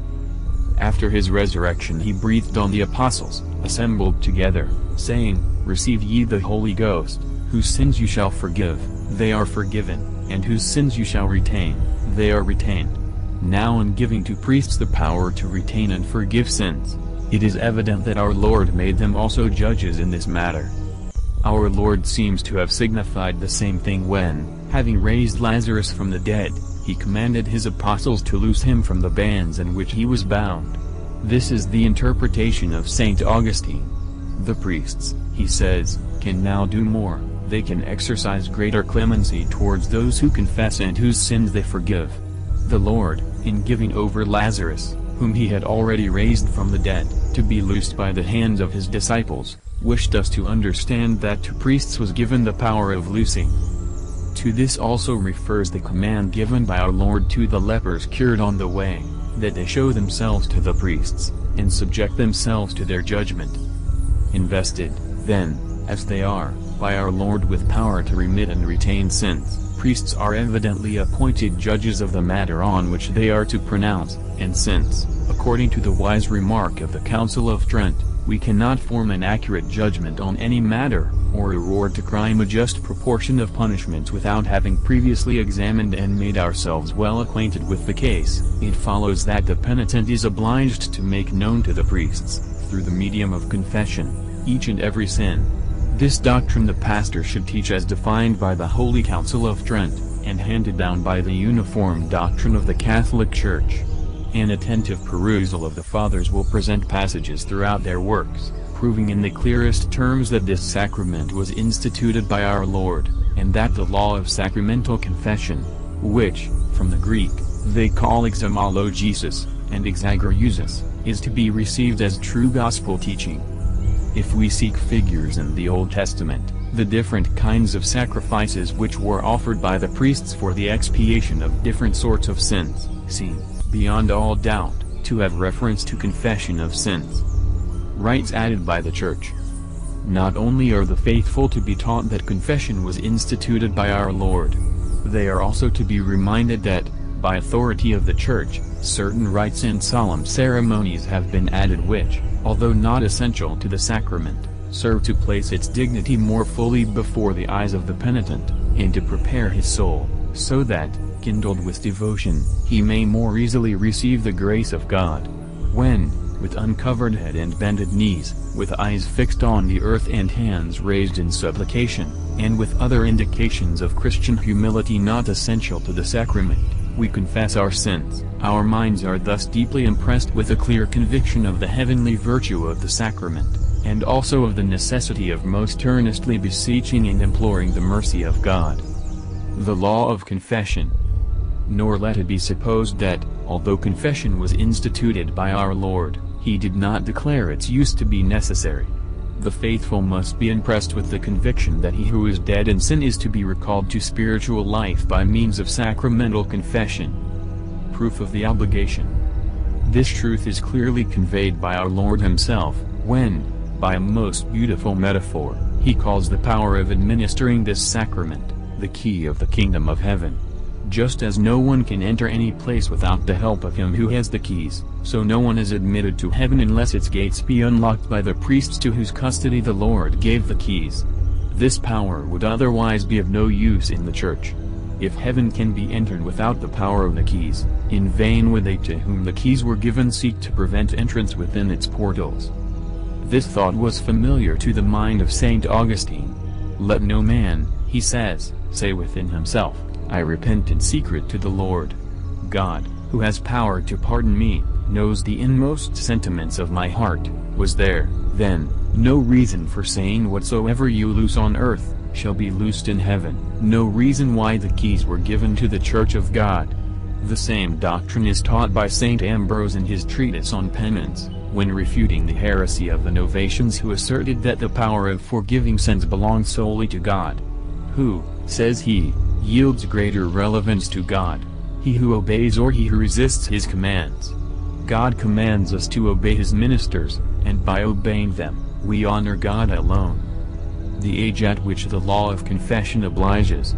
After his resurrection he breathed on the apostles, assembled together, saying, Receive ye the Holy Ghost, whose sins you shall forgive, they are forgiven, and whose sins you shall retain, they are retained. Now in giving to priests the power to retain and forgive sins, it is evident that our Lord made them also judges in this matter. Our Lord seems to have signified the same thing when, having raised Lazarus from the dead, he commanded his apostles to loose him from the bands in which he was bound. This is the interpretation of St. Augustine. The priests, he says, can now do more, they can exercise greater clemency towards those who confess and whose sins they forgive. The Lord, in giving over Lazarus, whom he had already raised from the dead, to be loosed by the hands of his disciples, wished us to understand that to priests was given the power of loosing. To this also refers the command given by our Lord to the lepers cured on the way, that they show themselves to the priests, and subject themselves to their judgment. Invested, then, as they are, by our Lord with power to remit and retain sins, priests are evidently appointed judges of the matter on which they are to pronounce, and since, according to the wise remark of the Council of Trent, we cannot form an accurate judgment on any matter, or award to crime a just proportion of punishments without having previously examined and made ourselves well acquainted with the case, it follows that the penitent is obliged to make known to the priests, through the medium of confession, each and every sin. This doctrine the pastor should teach as defined by the Holy Council of Trent, and handed down by the uniform doctrine of the Catholic Church. An attentive perusal of the Fathers will present passages throughout their works, proving in the clearest terms that this sacrament was instituted by our Lord, and that the law of sacramental confession, which, from the Greek, they call exomologesis, and exagoreusis, is to be received as true gospel teaching. If we seek figures in the Old Testament, the different kinds of sacrifices which were offered by the priests for the expiation of different sorts of sins, seem, beyond all doubt, to have reference to confession of sins. Rites added by the Church. Not only are the faithful to be taught that confession was instituted by our Lord, they are also to be reminded that, by authority of the Church, certain rites and solemn ceremonies have been added which, although not essential to the sacrament, serve to place its dignity more fully before the eyes of the penitent, and to prepare his soul, so that, kindled with devotion, he may more easily receive the grace of God. When, with uncovered head and bended knees, with eyes fixed on the earth and hands raised in supplication, and with other indications of Christian humility not essential to the sacrament, we confess our sins, our minds are thus deeply impressed with a clear conviction of the heavenly virtue of the sacrament, and also of the necessity of most earnestly beseeching and imploring the mercy of God. The Law of Confession nor let it be supposed that, although confession was instituted by our Lord, he did not declare its use to be necessary. The faithful must be impressed with the conviction that he who is dead in sin is to be recalled to spiritual life by means of sacramental confession. Proof of the obligation. This truth is clearly conveyed by our Lord himself, when, by a most beautiful metaphor, he calls the power of administering this sacrament, the key of the kingdom of heaven. Just as no one can enter any place without the help of him who has the keys, so no one is admitted to heaven unless its gates be unlocked by the priests to whose custody the Lord gave the keys. This power would otherwise be of no use in the church. If heaven can be entered without the power of the keys, in vain would they to whom the keys were given seek to prevent entrance within its portals. This thought was familiar to the mind of St. Augustine. Let no man, he says, say within himself, I repent in secret to the Lord. God, who has power to pardon me, knows the inmost sentiments of my heart, was there, then, no reason for saying whatsoever you loose on earth, shall be loosed in heaven, no reason why the keys were given to the Church of God. The same doctrine is taught by St. Ambrose in his treatise on penance, when refuting the heresy of the Novatians who asserted that the power of forgiving sins belonged solely to God. Who, says he, yields greater relevance to God, he who obeys or he who resists his commands. God commands us to obey his ministers, and by obeying them, we honor God alone. The age at which the law of confession obliges.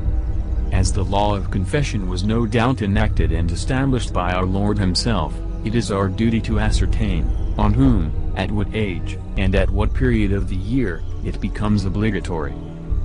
As the law of confession was no doubt enacted and established by our Lord himself, it is our duty to ascertain, on whom, at what age, and at what period of the year, it becomes obligatory.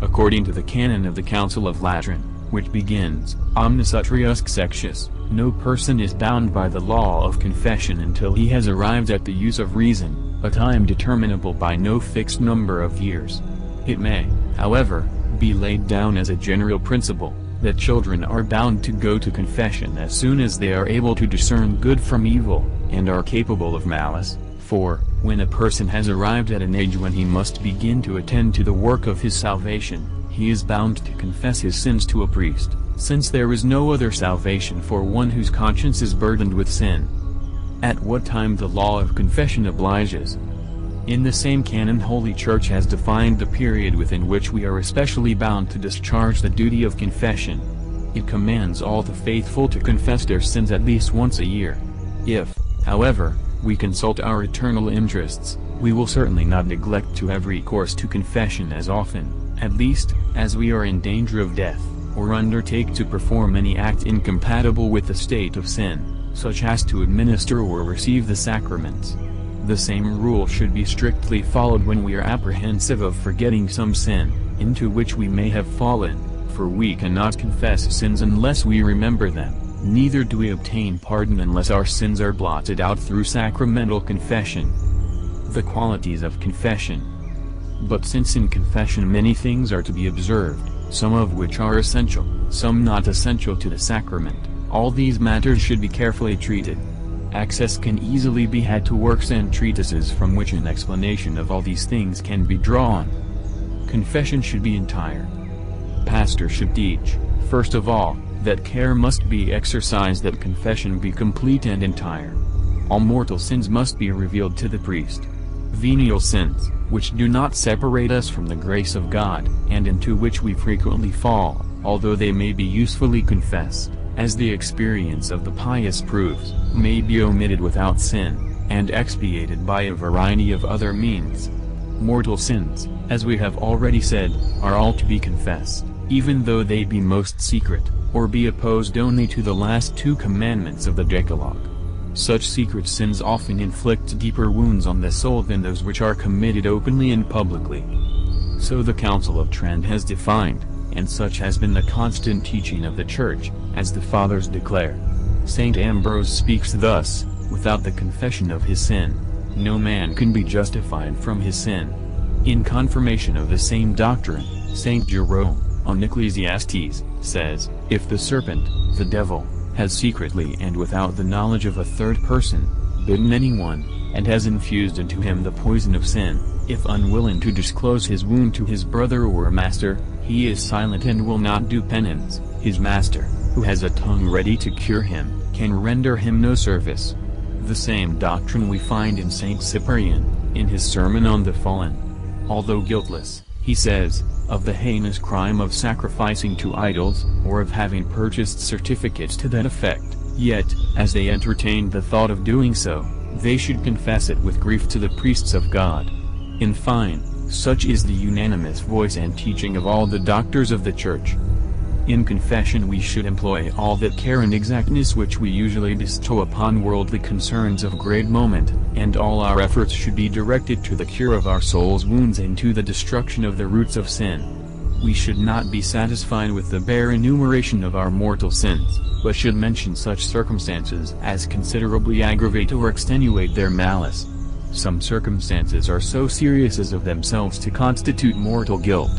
According to the canon of the Council of Lateran, which begins, Omnis utriusque sexus, no person is bound by the law of confession until he has arrived at the use of reason, a time determinable by no fixed number of years. It may, however, be laid down as a general principle, that children are bound to go to confession as soon as they are able to discern good from evil, and are capable of malice, for, when a person has arrived at an age when he must begin to attend to the work of his salvation, he is bound to confess his sins to a priest, since there is no other salvation for one whose conscience is burdened with sin. At what time the law of confession obliges, in the same canon Holy Church has defined the period within which we are especially bound to discharge the duty of confession. It commands all the faithful to confess their sins at least once a year. If, however, we consult our eternal interests, we will certainly not neglect to have recourse to confession as often, at least, as we are in danger of death, or undertake to perform any act incompatible with the state of sin, such as to administer or receive the sacraments. The same rule should be strictly followed when we are apprehensive of forgetting some sin, into which we may have fallen, for we cannot confess sins unless we remember them, neither do we obtain pardon unless our sins are blotted out through sacramental confession. The qualities of confession. But since in confession many things are to be observed, some of which are essential, some not essential to the sacrament, all these matters should be carefully treated. Access can easily be had to works and treatises from which an explanation of all these things can be drawn. Confession should be entire. Pastor should teach, first of all, that care must be exercised that confession be complete and entire. All mortal sins must be revealed to the priest. Venial sins, which do not separate us from the grace of God, and into which we frequently fall, although they may be usefully confessed as the experience of the pious proves, may be omitted without sin, and expiated by a variety of other means. Mortal sins, as we have already said, are all to be confessed, even though they be most secret, or be opposed only to the last two commandments of the Decalogue. Such secret sins often inflict deeper wounds on the soul than those which are committed openly and publicly. So the Council of Trent has defined, and such has been the constant teaching of the Church, as the Fathers declare. St. Ambrose speaks thus, without the confession of his sin, no man can be justified from his sin. In confirmation of the same doctrine, St. Jerome, on Ecclesiastes, says, If the serpent, the devil, has secretly and without the knowledge of a third person, bitten anyone, and has infused into him the poison of sin, if unwilling to disclose his wound to his brother or master, he is silent and will not do penance, his master, who has a tongue ready to cure him, can render him no service. The same doctrine we find in St. Cyprian, in his Sermon on the Fallen. Although guiltless, he says, of the heinous crime of sacrificing to idols, or of having purchased certificates to that effect, yet, as they entertained the thought of doing so, they should confess it with grief to the priests of God. In fine, such is the unanimous voice and teaching of all the doctors of the Church. In confession we should employ all that care and exactness which we usually bestow upon worldly concerns of great moment, and all our efforts should be directed to the cure of our soul's wounds and to the destruction of the roots of sin. We should not be satisfied with the bare enumeration of our mortal sins, but should mention such circumstances as considerably aggravate or extenuate their malice. Some circumstances are so serious as of themselves to constitute mortal guilt.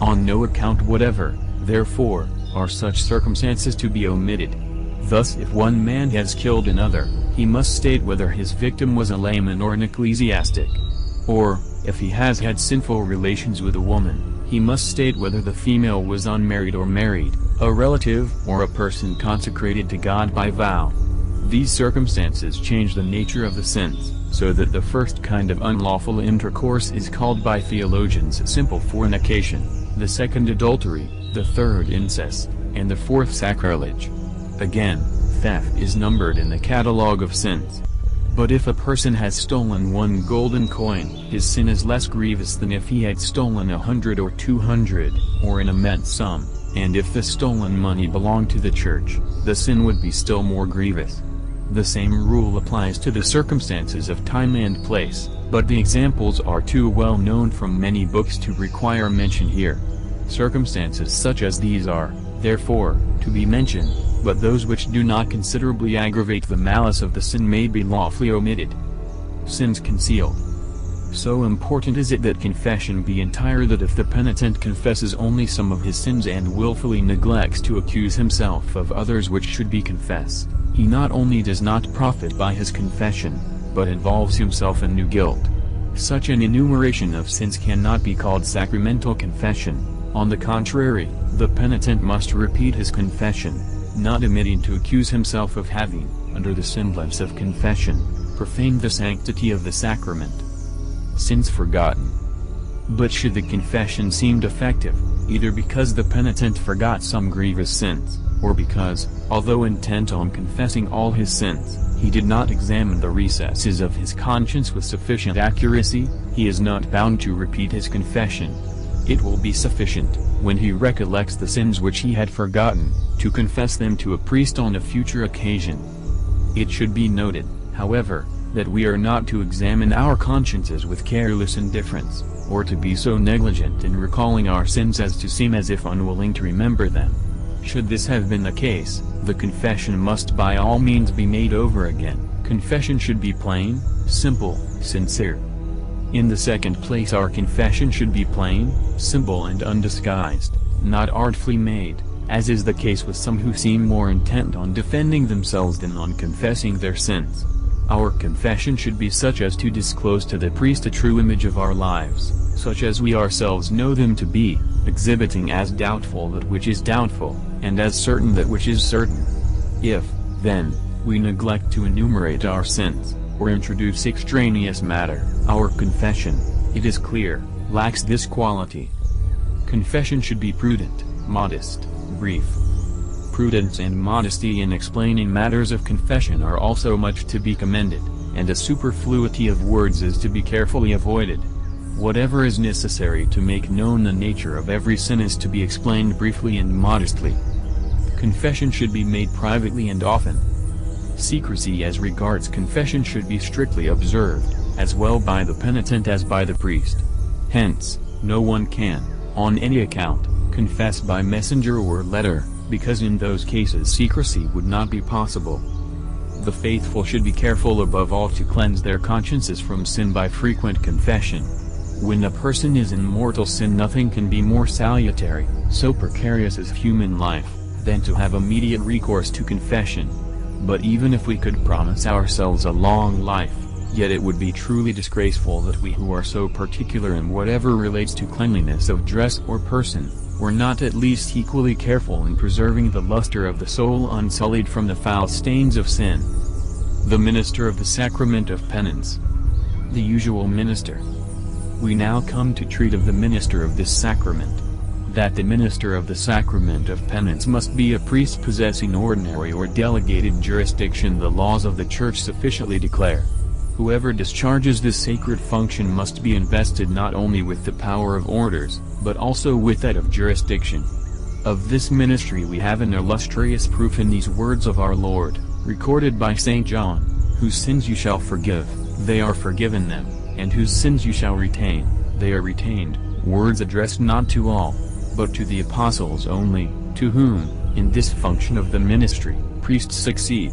On no account whatever, therefore, are such circumstances to be omitted. Thus if one man has killed another, he must state whether his victim was a layman or an ecclesiastic. Or, if he has had sinful relations with a woman, he must state whether the female was unmarried or married, a relative or a person consecrated to God by vow. These circumstances change the nature of the sins, so that the first kind of unlawful intercourse is called by theologians simple fornication, the second adultery, the third incest, and the fourth sacrilege. Again, theft is numbered in the catalogue of sins. But if a person has stolen one golden coin, his sin is less grievous than if he had stolen a hundred or two hundred, or an immense sum, and if the stolen money belonged to the church, the sin would be still more grievous. The same rule applies to the circumstances of time and place, but the examples are too well known from many books to require mention here. Circumstances such as these are, therefore, to be mentioned, but those which do not considerably aggravate the malice of the sin may be lawfully omitted. Sins concealed. So important is it that confession be entire that if the penitent confesses only some of his sins and willfully neglects to accuse himself of others which should be confessed, he not only does not profit by his confession, but involves himself in new guilt. Such an enumeration of sins cannot be called sacramental confession, on the contrary, the penitent must repeat his confession, not omitting to accuse himself of having, under the semblance of confession, profaned the sanctity of the sacrament. Sins forgotten. But should the confession seem defective, either because the penitent forgot some grievous sins, or because, although intent on confessing all his sins, he did not examine the recesses of his conscience with sufficient accuracy, he is not bound to repeat his confession. It will be sufficient, when he recollects the sins which he had forgotten, to confess them to a priest on a future occasion. It should be noted, however, that we are not to examine our consciences with careless indifference, or to be so negligent in recalling our sins as to seem as if unwilling to remember them. Should this have been the case, the confession must by all means be made over again. Confession should be plain, simple, sincere. In the second place our confession should be plain, simple and undisguised, not artfully made, as is the case with some who seem more intent on defending themselves than on confessing their sins. Our confession should be such as to disclose to the priest a true image of our lives, such as we ourselves know them to be, exhibiting as doubtful that which is doubtful, and as certain that which is certain. If, then, we neglect to enumerate our sins, or introduce extraneous matter, our confession, it is clear, lacks this quality. Confession should be prudent, modest, brief, prudence and modesty in explaining matters of confession are also much to be commended, and a superfluity of words is to be carefully avoided. Whatever is necessary to make known the nature of every sin is to be explained briefly and modestly. Confession should be made privately and often. Secrecy as regards confession should be strictly observed, as well by the penitent as by the priest. Hence, no one can, on any account, confess by messenger or letter, because in those cases secrecy would not be possible. The faithful should be careful above all to cleanse their consciences from sin by frequent confession. When a person is in mortal sin nothing can be more salutary, so precarious is human life, than to have immediate recourse to confession. But even if we could promise ourselves a long life, yet it would be truly disgraceful that we who are so particular in whatever relates to cleanliness of dress or person, were not at least equally careful in preserving the luster of the soul unsullied from the foul stains of sin. The Minister of the Sacrament of Penance. The usual minister. We now come to treat of the minister of this sacrament. That the minister of the sacrament of penance must be a priest possessing ordinary or delegated jurisdiction the laws of the Church sufficiently declare. Whoever discharges this sacred function must be invested not only with the power of orders, but also with that of jurisdiction. Of this ministry we have an illustrious proof in these words of our Lord, recorded by St. John, Whose sins you shall forgive, they are forgiven them, and whose sins you shall retain, they are retained, words addressed not to all, but to the apostles only, to whom, in this function of the ministry, priests succeed.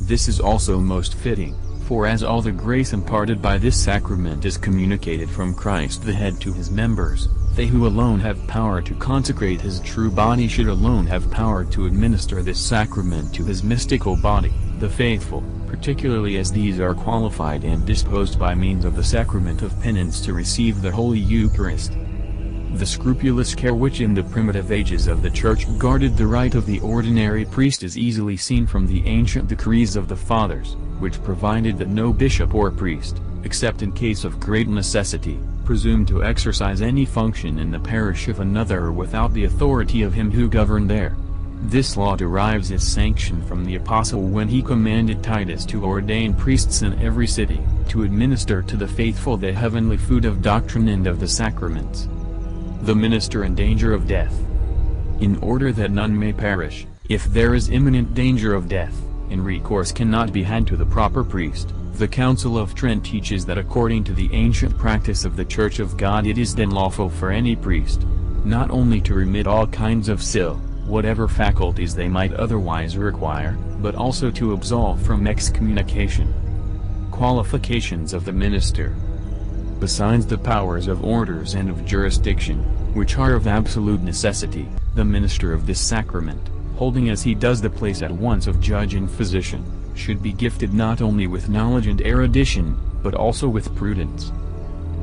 This is also most fitting, for as all the grace imparted by this sacrament is communicated from Christ the head to his members, they who alone have power to consecrate his true body should alone have power to administer this sacrament to his mystical body, the faithful, particularly as these are qualified and disposed by means of the sacrament of penance to receive the Holy Eucharist. The scrupulous care which in the primitive ages of the Church guarded the right of the ordinary priest is easily seen from the ancient decrees of the Fathers which provided that no bishop or priest, except in case of great necessity, presumed to exercise any function in the parish of another without the authority of him who governed there. This law derives its sanction from the apostle when he commanded Titus to ordain priests in every city, to administer to the faithful the heavenly food of doctrine and of the sacraments. The minister in danger of death. In order that none may perish, if there is imminent danger of death, and recourse cannot be had to the proper priest, the Council of Trent teaches that according to the ancient practice of the Church of God it is then lawful for any priest, not only to remit all kinds of sil, whatever faculties they might otherwise require, but also to absolve from excommunication. Qualifications of the Minister besides the powers of orders and of jurisdiction, which are of absolute necessity, the minister of this sacrament, holding as he does the place at once of judge and physician, should be gifted not only with knowledge and erudition, but also with prudence.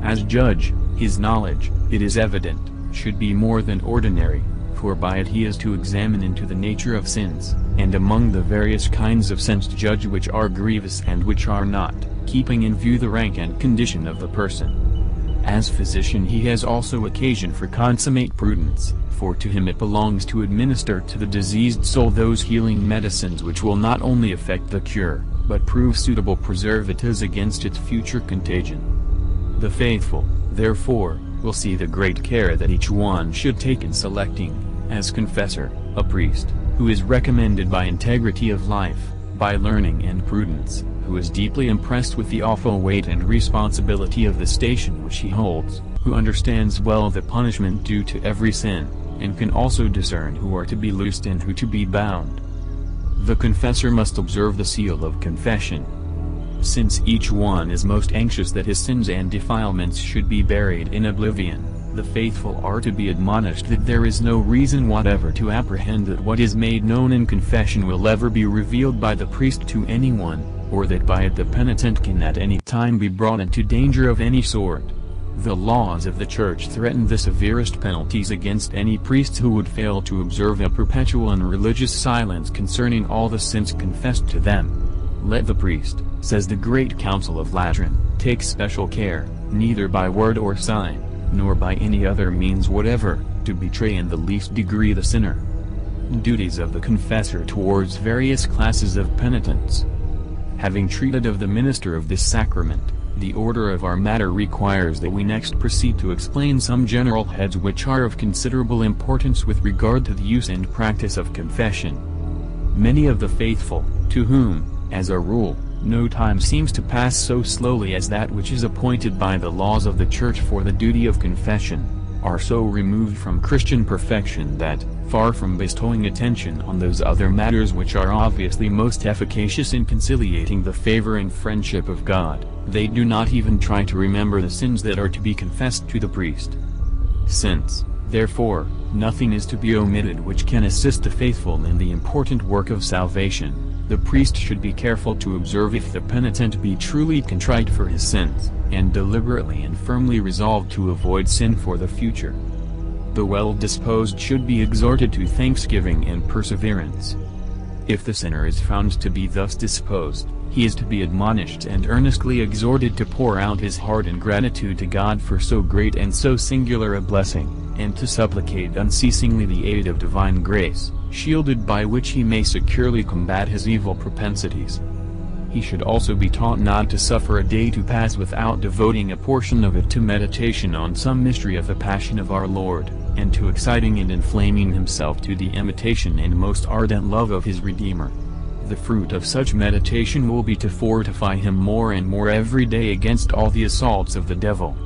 As judge, his knowledge, it is evident, should be more than ordinary, for by it he is to examine into the nature of sins, and among the various kinds of sins to judge which are grievous and which are not, keeping in view the rank and condition of the person. As physician he has also occasion for consummate prudence, for to him it belongs to administer to the diseased soul those healing medicines which will not only effect the cure, but prove suitable preservatives against its future contagion. The faithful, therefore, will see the great care that each one should take in selecting, as confessor, a priest, who is recommended by integrity of life, by learning and prudence, who is deeply impressed with the awful weight and responsibility of the station which he holds, who understands well the punishment due to every sin, and can also discern who are to be loosed and who to be bound. The confessor must observe the seal of confession. Since each one is most anxious that his sins and defilements should be buried in oblivion, the faithful are to be admonished that there is no reason whatever to apprehend that what is made known in confession will ever be revealed by the priest to anyone, or that by it the penitent can at any time be brought into danger of any sort. The laws of the Church threaten the severest penalties against any priest who would fail to observe a perpetual and religious silence concerning all the sins confessed to them. Let the priest, says the Great Council of Lateran, take special care, neither by word or sign, nor by any other means whatever, to betray in the least degree the sinner. Duties of the confessor towards various classes of penitents. Having treated of the minister of this sacrament, the order of our matter requires that we next proceed to explain some general heads which are of considerable importance with regard to the use and practice of confession. Many of the faithful, to whom, as a rule, no time seems to pass so slowly as that which is appointed by the laws of the Church for the duty of confession, are so removed from Christian perfection that, far from bestowing attention on those other matters which are obviously most efficacious in conciliating the favor and friendship of God, they do not even try to remember the sins that are to be confessed to the priest. Since, therefore, nothing is to be omitted which can assist the faithful in the important work of salvation, the priest should be careful to observe if the penitent be truly contrite for his sins, and deliberately and firmly resolved to avoid sin for the future. The well-disposed should be exhorted to thanksgiving and perseverance. If the sinner is found to be thus disposed, he is to be admonished and earnestly exhorted to pour out his heart in gratitude to God for so great and so singular a blessing, and to supplicate unceasingly the aid of divine grace, shielded by which he may securely combat his evil propensities. He should also be taught not to suffer a day to pass without devoting a portion of it to meditation on some mystery of the Passion of our Lord, and to exciting and inflaming himself to the imitation and most ardent love of his Redeemer. The fruit of such meditation will be to fortify him more and more every day against all the assaults of the devil.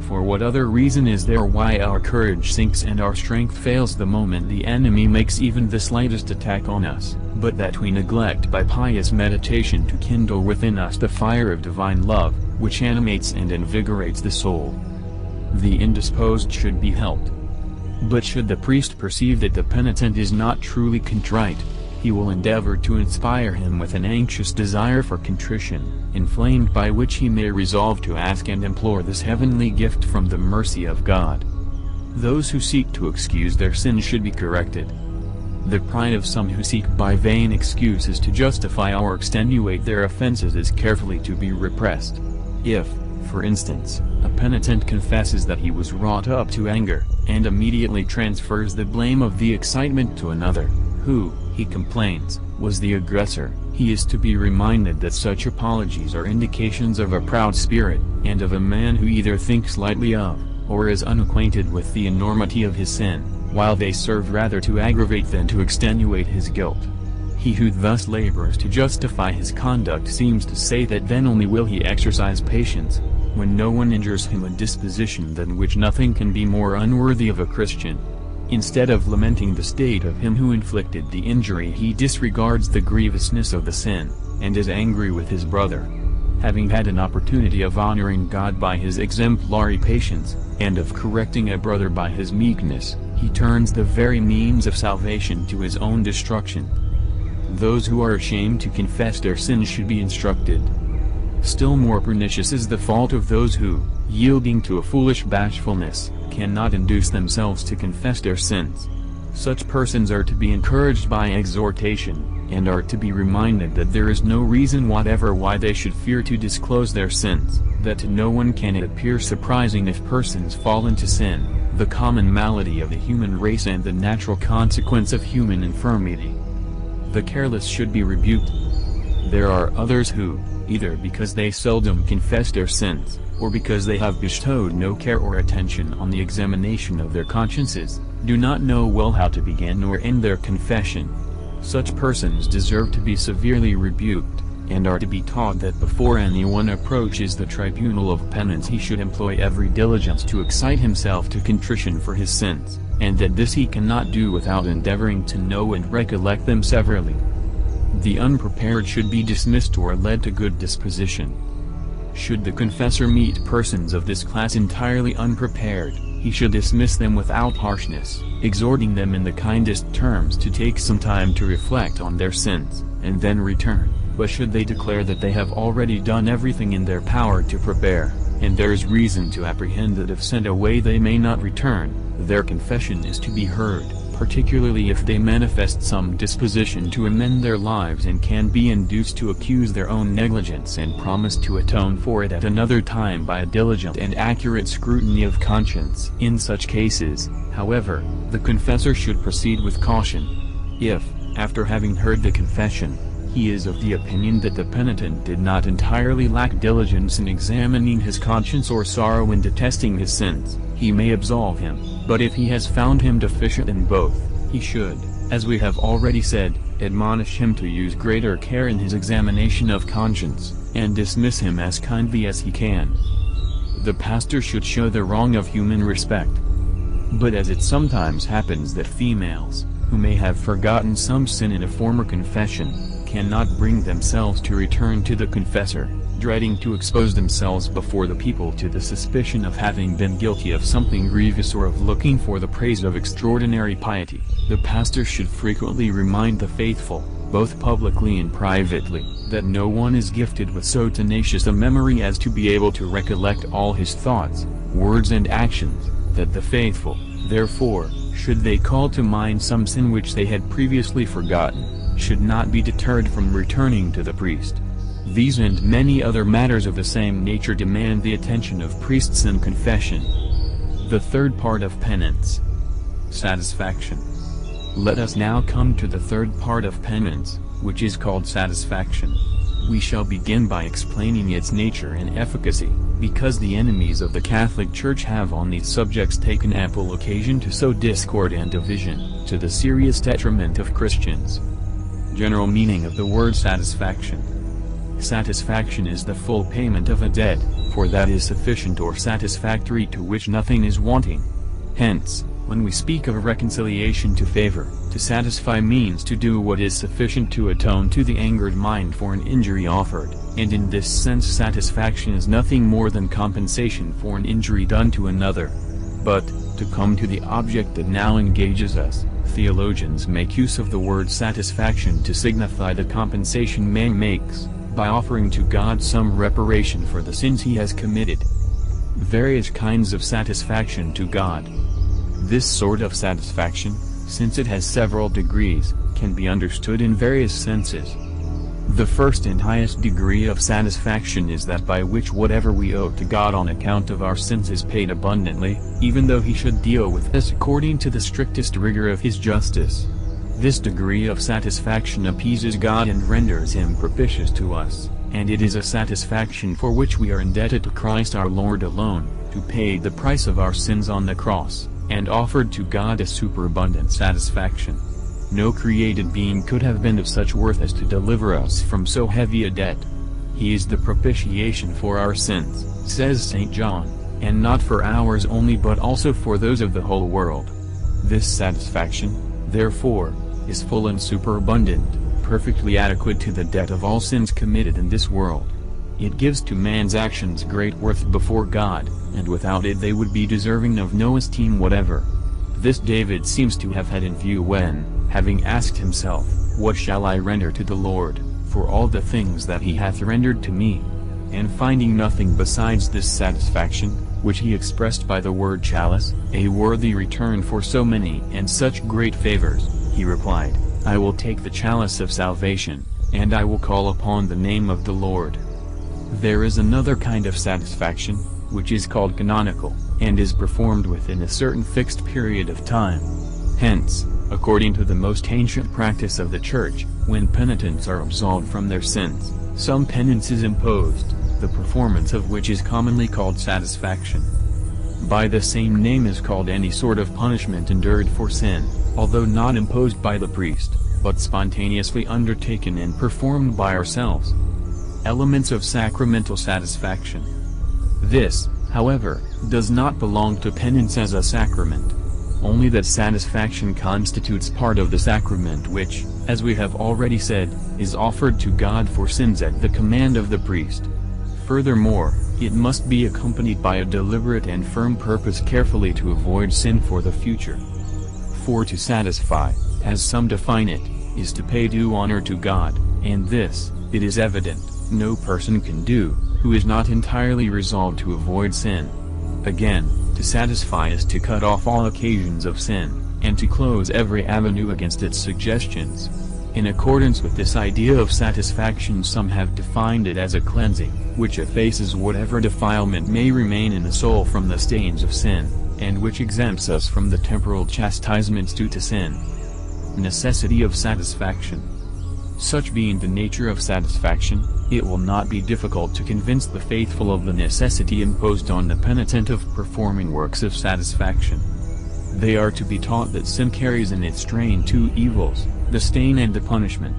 For what other reason is there why our courage sinks and our strength fails the moment the enemy makes even the slightest attack on us, but that we neglect by pious meditation to kindle within us the fire of divine love, which animates and invigorates the soul. The indisposed should be helped. But should the priest perceive that the penitent is not truly contrite, he will endeavor to inspire him with an anxious desire for contrition, inflamed by which he may resolve to ask and implore this heavenly gift from the mercy of God. Those who seek to excuse their sins should be corrected. The pride of some who seek by vain excuses to justify or extenuate their offenses is carefully to be repressed. If, for instance, a penitent confesses that he was wrought up to anger, and immediately transfers the blame of the excitement to another, who, he complains, was the aggressor, he is to be reminded that such apologies are indications of a proud spirit, and of a man who either thinks lightly of, or is unacquainted with the enormity of his sin, while they serve rather to aggravate than to extenuate his guilt. He who thus labors to justify his conduct seems to say that then only will he exercise patience, when no one injures him a disposition than which nothing can be more unworthy of a Christian. Instead of lamenting the state of him who inflicted the injury he disregards the grievousness of the sin, and is angry with his brother. having had an opportunity of honoring God by his exemplary patience, and of correcting a brother by his meekness, he turns the very means of salvation to his own destruction. Those who are ashamed to confess their sins should be instructed. Still more pernicious is the fault of those who, yielding to a foolish bashfulness, cannot induce themselves to confess their sins. Such persons are to be encouraged by exhortation, and are to be reminded that there is no reason whatever why they should fear to disclose their sins, that to no one can it appear surprising if persons fall into sin, the common malady of the human race and the natural consequence of human infirmity. The careless should be rebuked. There are others who, either because they seldom confess their sins, or because they have bestowed no care or attention on the examination of their consciences, do not know well how to begin or end their confession. Such persons deserve to be severely rebuked, and are to be taught that before anyone approaches the tribunal of penance he should employ every diligence to excite himself to contrition for his sins, and that this he cannot do without endeavoring to know and recollect them severally. The unprepared should be dismissed or led to good disposition. Should the confessor meet persons of this class entirely unprepared, he should dismiss them without harshness, exhorting them in the kindest terms to take some time to reflect on their sins, and then return, but should they declare that they have already done everything in their power to prepare, and there is reason to apprehend that if sent away they may not return, their confession is to be heard particularly if they manifest some disposition to amend their lives and can be induced to accuse their own negligence and promise to atone for it at another time by a diligent and accurate scrutiny of conscience. In such cases, however, the confessor should proceed with caution. If, after having heard the confession, he is of the opinion that the penitent did not entirely lack diligence in examining his conscience or sorrow in detesting his sins, he may absolve him, but if he has found him deficient in both, he should, as we have already said, admonish him to use greater care in his examination of conscience, and dismiss him as kindly as he can. The pastor should show the wrong of human respect. But as it sometimes happens that females, who may have forgotten some sin in a former confession, cannot bring themselves to return to the confessor, dreading to expose themselves before the people to the suspicion of having been guilty of something grievous or of looking for the praise of extraordinary piety, the pastor should frequently remind the faithful, both publicly and privately, that no one is gifted with so tenacious a memory as to be able to recollect all his thoughts, words and actions, that the faithful, therefore, should they call to mind some sin which they had previously forgotten, should not be deterred from returning to the priest. These and many other matters of the same nature demand the attention of priests in confession. The third part of penance. Satisfaction. Let us now come to the third part of penance, which is called satisfaction. We shall begin by explaining its nature and efficacy, because the enemies of the Catholic Church have on these subjects taken ample occasion to sow discord and division, to the serious detriment of Christians. General meaning of the word satisfaction. Satisfaction is the full payment of a debt, for that is sufficient or satisfactory to which nothing is wanting. Hence, when we speak of a reconciliation to favor, to satisfy means to do what is sufficient to atone to the angered mind for an injury offered, and in this sense satisfaction is nothing more than compensation for an injury done to another. But, to come to the object that now engages us, theologians make use of the word satisfaction to signify the compensation man makes, by offering to God some reparation for the sins he has committed. Various kinds of satisfaction to God. This sort of satisfaction, since it has several degrees, can be understood in various senses. The first and highest degree of satisfaction is that by which whatever we owe to God on account of our sins is paid abundantly, even though he should deal with us according to the strictest rigor of his justice. This degree of satisfaction appeases God and renders him propitious to us, and it is a satisfaction for which we are indebted to Christ our Lord alone, who paid the price of our sins on the cross, and offered to God a superabundant satisfaction. No created being could have been of such worth as to deliver us from so heavy a debt. He is the propitiation for our sins, says St. John, and not for ours only but also for those of the whole world. This satisfaction, therefore, is full and superabundant, perfectly adequate to the debt of all sins committed in this world. It gives to man's actions great worth before God, and without it they would be deserving of no esteem whatever. This David seems to have had in view when, having asked himself, What shall I render to the Lord, for all the things that he hath rendered to me? And finding nothing besides this satisfaction, which he expressed by the word chalice, a worthy return for so many and such great favors, he replied, I will take the chalice of salvation, and I will call upon the name of the Lord. There is another kind of satisfaction, which is called canonical, and is performed within a certain fixed period of time. Hence, according to the most ancient practice of the Church, when penitents are absolved from their sins, some penance is imposed, the performance of which is commonly called satisfaction. By the same name is called any sort of punishment endured for sin, although not imposed by the priest, but spontaneously undertaken and performed by ourselves. Elements of sacramental satisfaction. This, however, does not belong to penance as a sacrament. Only that satisfaction constitutes part of the sacrament which, as we have already said, is offered to God for sins at the command of the priest. Furthermore, it must be accompanied by a deliberate and firm purpose carefully to avoid sin for the future. For to satisfy, as some define it, is to pay due honor to God, and this, it is evident, no person can do, who is not entirely resolved to avoid sin. Again, to satisfy is to cut off all occasions of sin, and to close every avenue against its suggestions. In accordance with this idea of satisfaction some have defined it as a cleansing, which effaces whatever defilement may remain in the soul from the stains of sin, and which exempts us from the temporal chastisements due to sin. Necessity of satisfaction. Such being the nature of satisfaction, it will not be difficult to convince the faithful of the necessity imposed on the penitent of performing works of satisfaction. They are to be taught that sin carries in its train two evils, the stain and the punishment.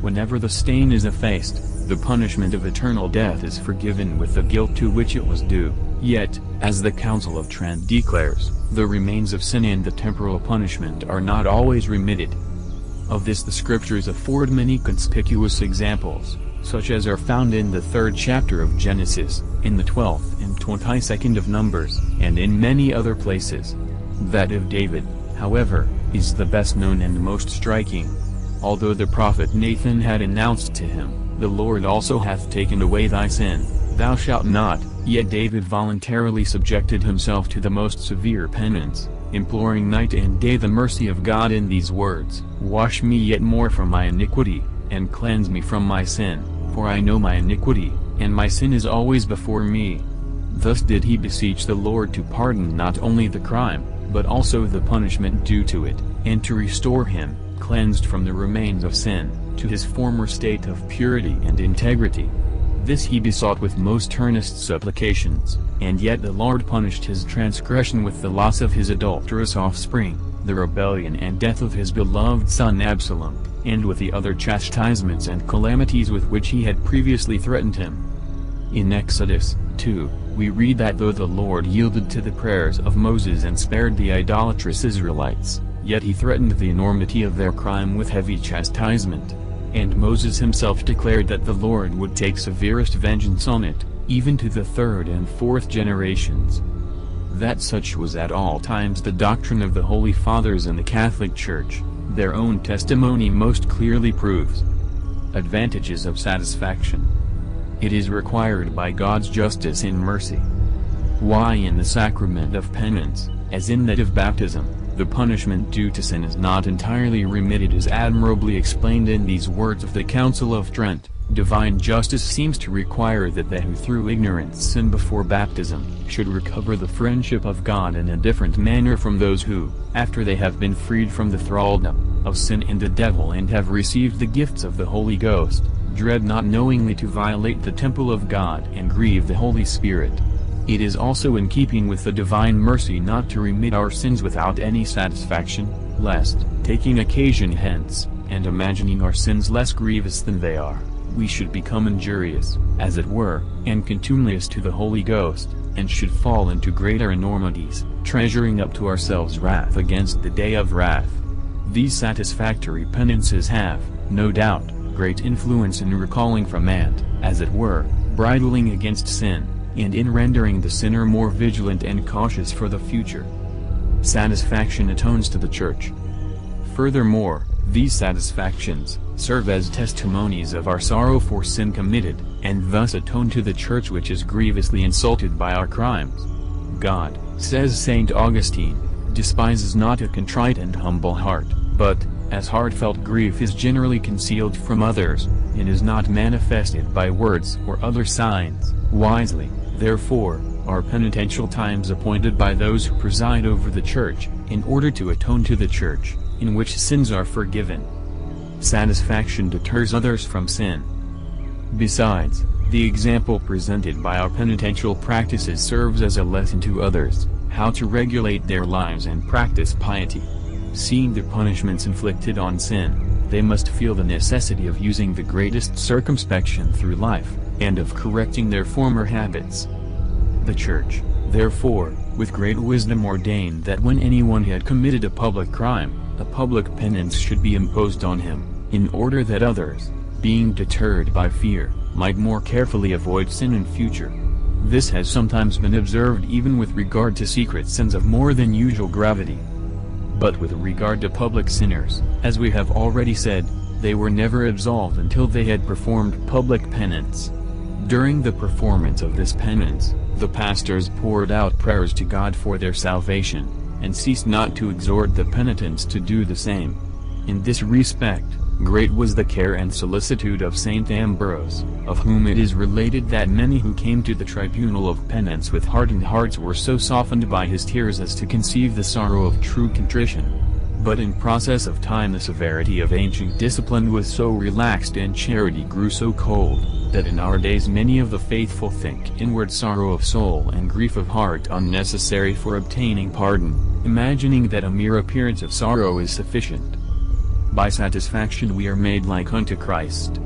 Whenever the stain is effaced, the punishment of eternal death is forgiven with the guilt to which it was due, yet, as the Council of Trent declares, the remains of sin and the temporal punishment are not always remitted. Of this the scriptures afford many conspicuous examples, such as are found in the third chapter of Genesis, in the twelfth and twenty-second of Numbers, and in many other places. That of David, however, is the best known and most striking. Although the prophet Nathan had announced to him, The Lord also hath taken away thy sin, thou shalt not, yet David voluntarily subjected himself to the most severe penance, imploring night and day the mercy of God in these words, Wash me yet more from my iniquity, and cleanse me from my sin, for I know my iniquity, and my sin is always before me. Thus did he beseech the Lord to pardon not only the crime, but also the punishment due to it, and to restore him, cleansed from the remains of sin, to his former state of purity and integrity. This he besought with most earnest supplications, and yet the Lord punished his transgression with the loss of his adulterous offspring, the rebellion and death of his beloved son Absalom, and with the other chastisements and calamities with which he had previously threatened him. In Exodus 2, we read that though the Lord yielded to the prayers of Moses and spared the idolatrous Israelites, yet he threatened the enormity of their crime with heavy chastisement. And Moses himself declared that the Lord would take severest vengeance on it, even to the third and fourth generations. That such was at all times the doctrine of the Holy Fathers in the Catholic Church, their own testimony most clearly proves. Advantages of Satisfaction it is required by God's justice and mercy. Why in the sacrament of penance, as in that of baptism, the punishment due to sin is not entirely remitted is admirably explained in these words of the Council of Trent. Divine justice seems to require that they who through ignorance sin before baptism, should recover the friendship of God in a different manner from those who, after they have been freed from the thraldom, of sin and the devil and have received the gifts of the Holy Ghost, dread not knowingly to violate the temple of God and grieve the Holy Spirit. It is also in keeping with the divine mercy not to remit our sins without any satisfaction, lest, taking occasion hence, and imagining our sins less grievous than they are, we should become injurious, as it were, and contumelious to the Holy Ghost, and should fall into greater enormities, treasuring up to ourselves wrath against the day of wrath. These satisfactory penances have, no doubt, great influence in recalling from and, as it were, bridling against sin, and in rendering the sinner more vigilant and cautious for the future. Satisfaction atones to the Church. Furthermore, these satisfactions serve as testimonies of our sorrow for sin committed, and thus atone to the Church which is grievously insulted by our crimes. God, says St. Augustine, despises not a contrite and humble heart, but, as heartfelt grief is generally concealed from others, and is not manifested by words or other signs, wisely, therefore, are penitential times appointed by those who preside over the Church, in order to atone to the Church, in which sins are forgiven. Satisfaction deters others from sin. Besides, the example presented by our penitential practices serves as a lesson to others, how to regulate their lives and practice piety. Seeing the punishments inflicted on sin, they must feel the necessity of using the greatest circumspection through life, and of correcting their former habits. The Church, therefore, with great wisdom ordained that when anyone had committed a public crime, a public penance should be imposed on him, in order that others, being deterred by fear, might more carefully avoid sin in future. This has sometimes been observed even with regard to secret sins of more than usual gravity. But with regard to public sinners, as we have already said, they were never absolved until they had performed public penance. During the performance of this penance, the pastors poured out prayers to God for their salvation, and ceased not to exhort the penitents to do the same. In this respect, great was the care and solicitude of Saint Ambrose, of whom it is related that many who came to the tribunal of penance with hardened hearts were so softened by his tears as to conceive the sorrow of true contrition. But in process of time the severity of ancient discipline was so relaxed and charity grew so cold, that in our days many of the faithful think inward sorrow of soul and grief of heart unnecessary for obtaining pardon, imagining that a mere appearance of sorrow is sufficient. By satisfaction we are made like unto Christ.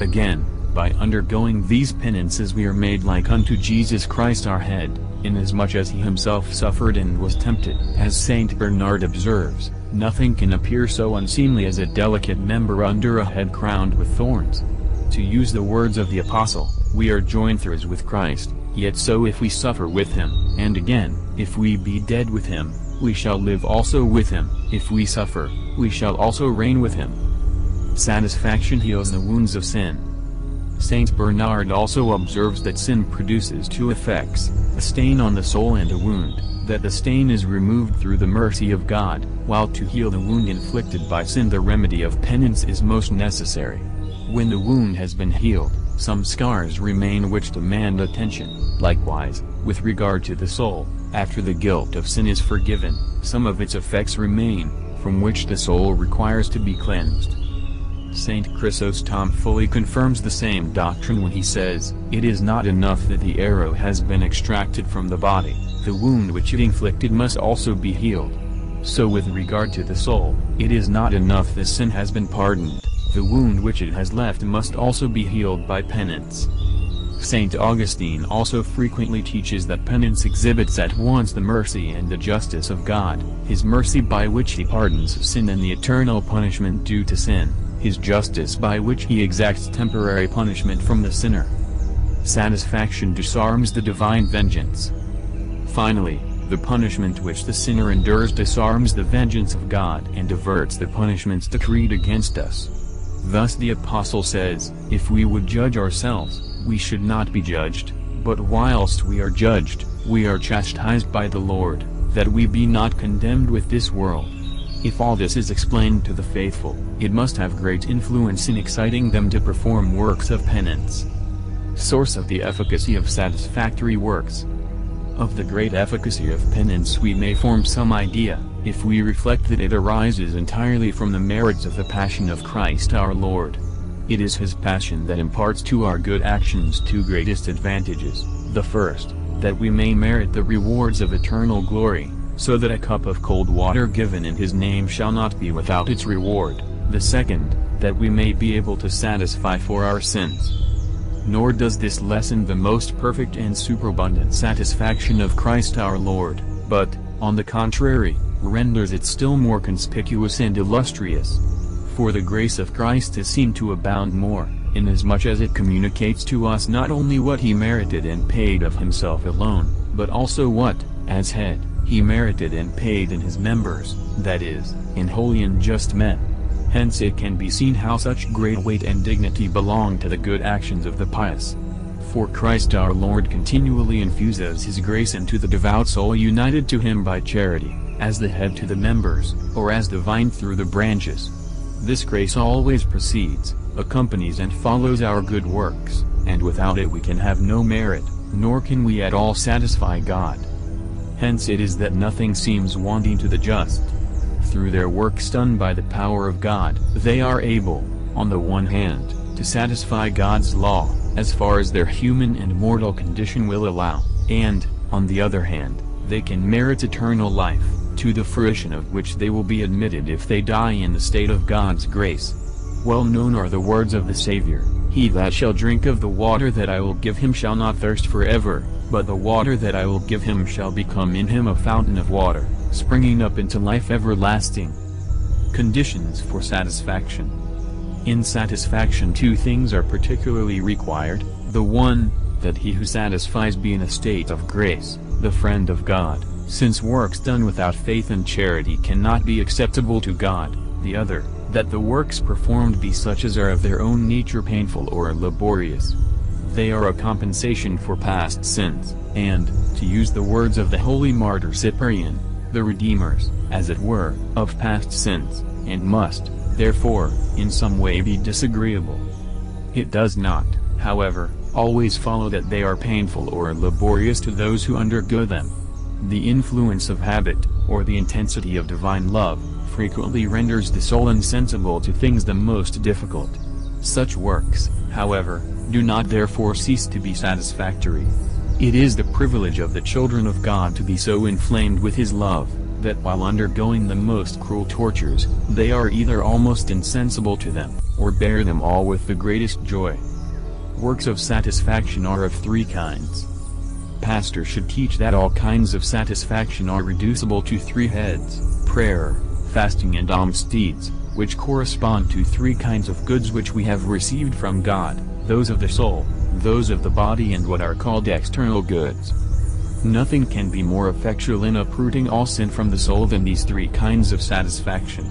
Again, by undergoing these penances we are made like unto Jesus Christ our head, inasmuch as he himself suffered and was tempted. As Saint Bernard observes, nothing can appear so unseemly as a delicate member under a head crowned with thorns. To use the words of the Apostle, we are joined with Christ, yet so if we suffer with him, and again, if we be dead with him, we shall live also with him, if we suffer, we shall also reign with him. Satisfaction heals the wounds of sin. Saint Bernard also observes that sin produces two effects, a stain on the soul and a wound, that the stain is removed through the mercy of God, while to heal the wound inflicted by sin the remedy of penance is most necessary. When the wound has been healed, some scars remain which demand attention. Likewise, with regard to the soul, after the guilt of sin is forgiven, some of its effects remain, from which the soul requires to be cleansed. Saint Chrysostom fully confirms the same doctrine when he says, It is not enough that the arrow has been extracted from the body, the wound which it inflicted must also be healed. So with regard to the soul, it is not enough that sin has been pardoned, the wound which it has left must also be healed by penance. St. Augustine also frequently teaches that penance exhibits at once the mercy and the justice of God, his mercy by which he pardons sin and the eternal punishment due to sin, his justice by which he exacts temporary punishment from the sinner. Satisfaction disarms the divine vengeance. Finally, the punishment which the sinner endures disarms the vengeance of God and averts the punishments decreed against us. Thus the Apostle says, If we would judge ourselves, we should not be judged, but whilst we are judged, we are chastised by the Lord, that we be not condemned with this world. If all this is explained to the faithful, it must have great influence in exciting them to perform works of penance. Source of the efficacy of satisfactory works. Of the great efficacy of penance we may form some idea, if we reflect that it arises entirely from the merits of the passion of Christ our Lord. It is his passion that imparts to our good actions two greatest advantages, the first, that we may merit the rewards of eternal glory, so that a cup of cold water given in his name shall not be without its reward, the second, that we may be able to satisfy for our sins. Nor does this lessen the most perfect and superabundant satisfaction of Christ our Lord, but, on the contrary, renders it still more conspicuous and illustrious. For the grace of Christ is seen to abound more, inasmuch as it communicates to us not only what he merited and paid of himself alone, but also what, as head, he merited and paid in his members, that is, in holy and just men. Hence it can be seen how such great weight and dignity belong to the good actions of the pious. For Christ our Lord continually infuses his grace into the devout soul united to him by charity, as the head to the members, or as the vine through the branches. This grace always precedes, accompanies and follows our good works, and without it we can have no merit, nor can we at all satisfy God. Hence it is that nothing seems wanting to the just. Through their works done by the power of God, they are able, on the one hand, to satisfy God's law, as far as their human and mortal condition will allow, and, on the other hand, they can merit eternal life, to the fruition of which they will be admitted if they die in the state of God's grace. Well known are the words of the Savior, He that shall drink of the water that I will give him shall not thirst forever, but the water that I will give him shall become in him a fountain of water springing up into life everlasting. Conditions for satisfaction. In satisfaction two things are particularly required, the one, that he who satisfies be in a state of grace, the friend of God, since works done without faith and charity cannot be acceptable to God, the other, that the works performed be such as are of their own nature painful or laborious. They are a compensation for past sins, and, to use the words of the holy martyr Cyprian, the redeemers, as it were, of past sins, and must, therefore, in some way be disagreeable. It does not, however, always follow that they are painful or laborious to those who undergo them. The influence of habit, or the intensity of divine love, frequently renders the soul insensible to things the most difficult. Such works, however, do not therefore cease to be satisfactory. It is the privilege of the children of God to be so inflamed with His love, that while undergoing the most cruel tortures, they are either almost insensible to them, or bear them all with the greatest joy. Works of satisfaction are of three kinds. Pastor should teach that all kinds of satisfaction are reducible to three heads, prayer, fasting and alms deeds, which correspond to three kinds of goods which we have received from God, those of the soul, those of the body and what are called external goods. Nothing can be more effectual in uprooting all sin from the soul than these three kinds of satisfaction.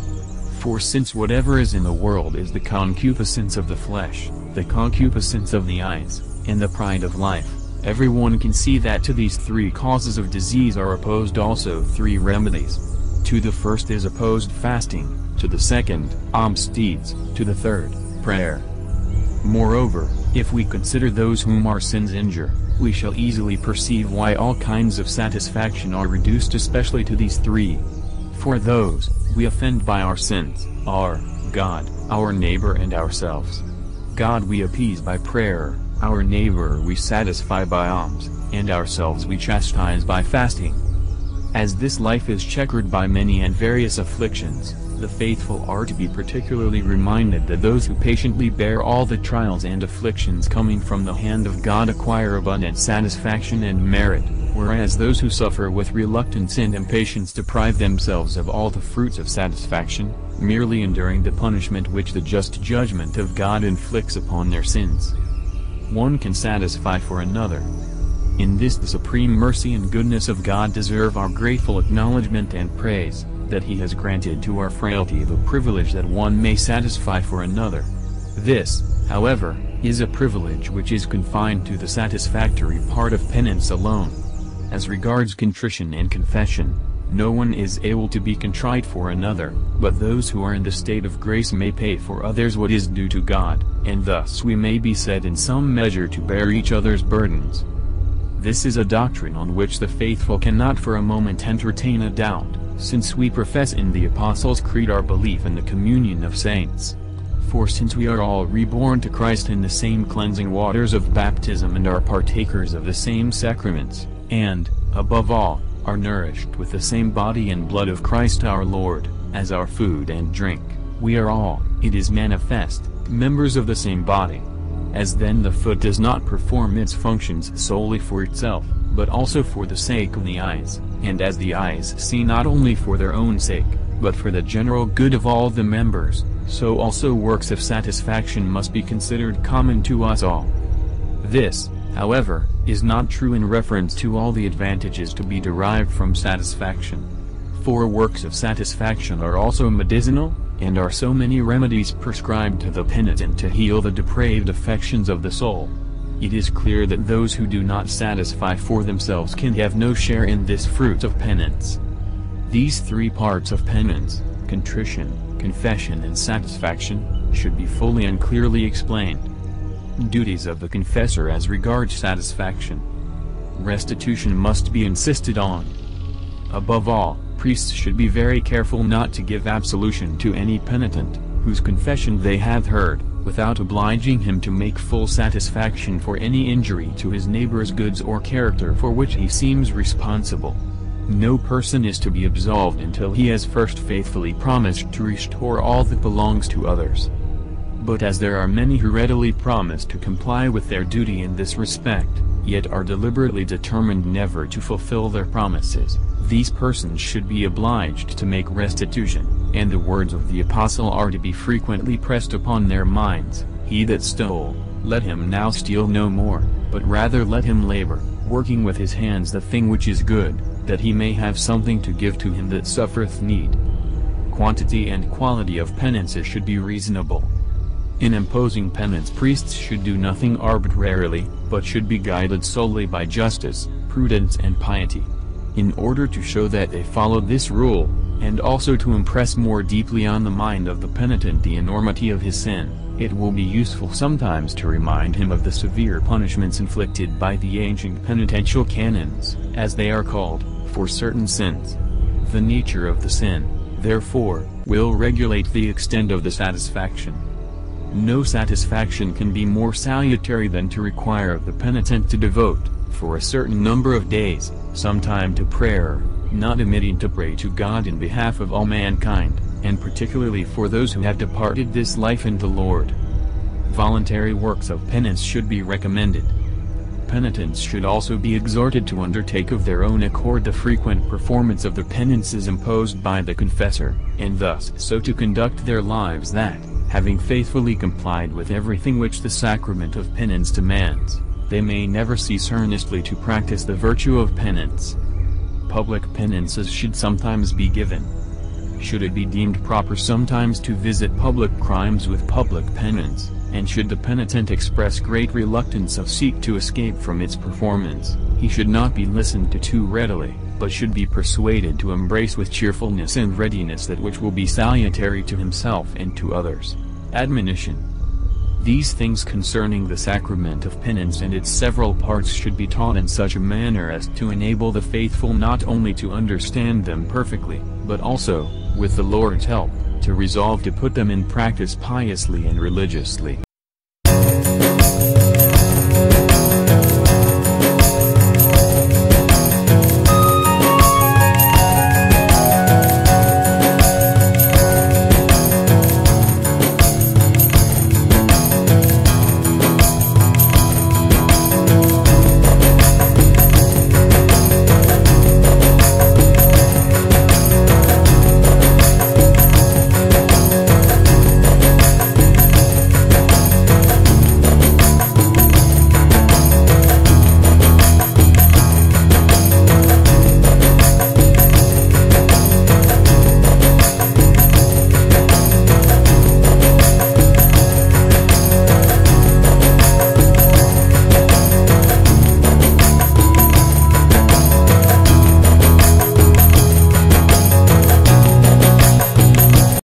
For since whatever is in the world is the concupiscence of the flesh, the concupiscence of the eyes, and the pride of life, everyone can see that to these three causes of disease are opposed also three remedies. To the first is opposed fasting, to the second, alms deeds, to the third, prayer. Moreover, if we consider those whom our sins injure, we shall easily perceive why all kinds of satisfaction are reduced especially to these three. For those, we offend by our sins, are, God, our neighbor and ourselves. God we appease by prayer, our neighbor we satisfy by alms, and ourselves we chastise by fasting. As this life is checkered by many and various afflictions, the faithful are to be particularly reminded that those who patiently bear all the trials and afflictions coming from the hand of God acquire abundant satisfaction and merit, whereas those who suffer with reluctance and impatience deprive themselves of all the fruits of satisfaction, merely enduring the punishment which the just judgment of God inflicts upon their sins. One can satisfy for another. In this the supreme mercy and goodness of God deserve our grateful acknowledgement and praise that he has granted to our frailty the privilege that one may satisfy for another. This, however, is a privilege which is confined to the satisfactory part of penance alone. As regards contrition and confession, no one is able to be contrite for another, but those who are in the state of grace may pay for others what is due to God, and thus we may be said in some measure to bear each other's burdens. This is a doctrine on which the faithful cannot for a moment entertain a doubt since we profess in the Apostles' Creed our belief in the communion of saints. For since we are all reborn to Christ in the same cleansing waters of baptism and are partakers of the same sacraments, and, above all, are nourished with the same body and blood of Christ our Lord, as our food and drink, we are all, it is manifest, members of the same body. As then the foot does not perform its functions solely for itself, but also for the sake of the eyes, and as the eyes see not only for their own sake, but for the general good of all the members, so also works of satisfaction must be considered common to us all. This, however, is not true in reference to all the advantages to be derived from satisfaction. For works of satisfaction are also medicinal, and are so many remedies prescribed to the penitent to heal the depraved affections of the soul. It is clear that those who do not satisfy for themselves can have no share in this fruit of penance. These three parts of penance, contrition, confession and satisfaction, should be fully and clearly explained. Duties of the confessor as regards satisfaction. Restitution must be insisted on. Above all, priests should be very careful not to give absolution to any penitent, whose confession they have heard, without obliging him to make full satisfaction for any injury to his neighbor's goods or character for which he seems responsible. No person is to be absolved until he has first faithfully promised to restore all that belongs to others. But as there are many who readily promise to comply with their duty in this respect, yet are deliberately determined never to fulfill their promises, these persons should be obliged to make restitution, and the words of the apostle are to be frequently pressed upon their minds, He that stole, let him now steal no more, but rather let him labor, working with his hands the thing which is good, that he may have something to give to him that suffereth need. Quantity and quality of penances should be reasonable. In imposing penance priests should do nothing arbitrarily, but should be guided solely by justice, prudence and piety. In order to show that they follow this rule, and also to impress more deeply on the mind of the penitent the enormity of his sin, it will be useful sometimes to remind him of the severe punishments inflicted by the ancient penitential canons, as they are called, for certain sins. The nature of the sin, therefore, will regulate the extent of the satisfaction. No satisfaction can be more salutary than to require of the penitent to devote, for a certain number of days, some time to prayer, not omitting to pray to God in behalf of all mankind, and particularly for those who have departed this life in the Lord. Voluntary works of penance should be recommended. Penitents should also be exhorted to undertake of their own accord the frequent performance of the penances imposed by the confessor, and thus so to conduct their lives that, having faithfully complied with everything which the sacrament of penance demands, they may never cease earnestly to practice the virtue of penance. Public penances should sometimes be given. Should it be deemed proper sometimes to visit public crimes with public penance, and should the penitent express great reluctance of seek to escape from its performance, he should not be listened to too readily, but should be persuaded to embrace with cheerfulness and readiness that which will be salutary to himself and to others. Admonition these things concerning the sacrament of penance and its several parts should be taught in such a manner as to enable the faithful not only to understand them perfectly, but also, with the Lord's help, to resolve to put them in practice piously and religiously.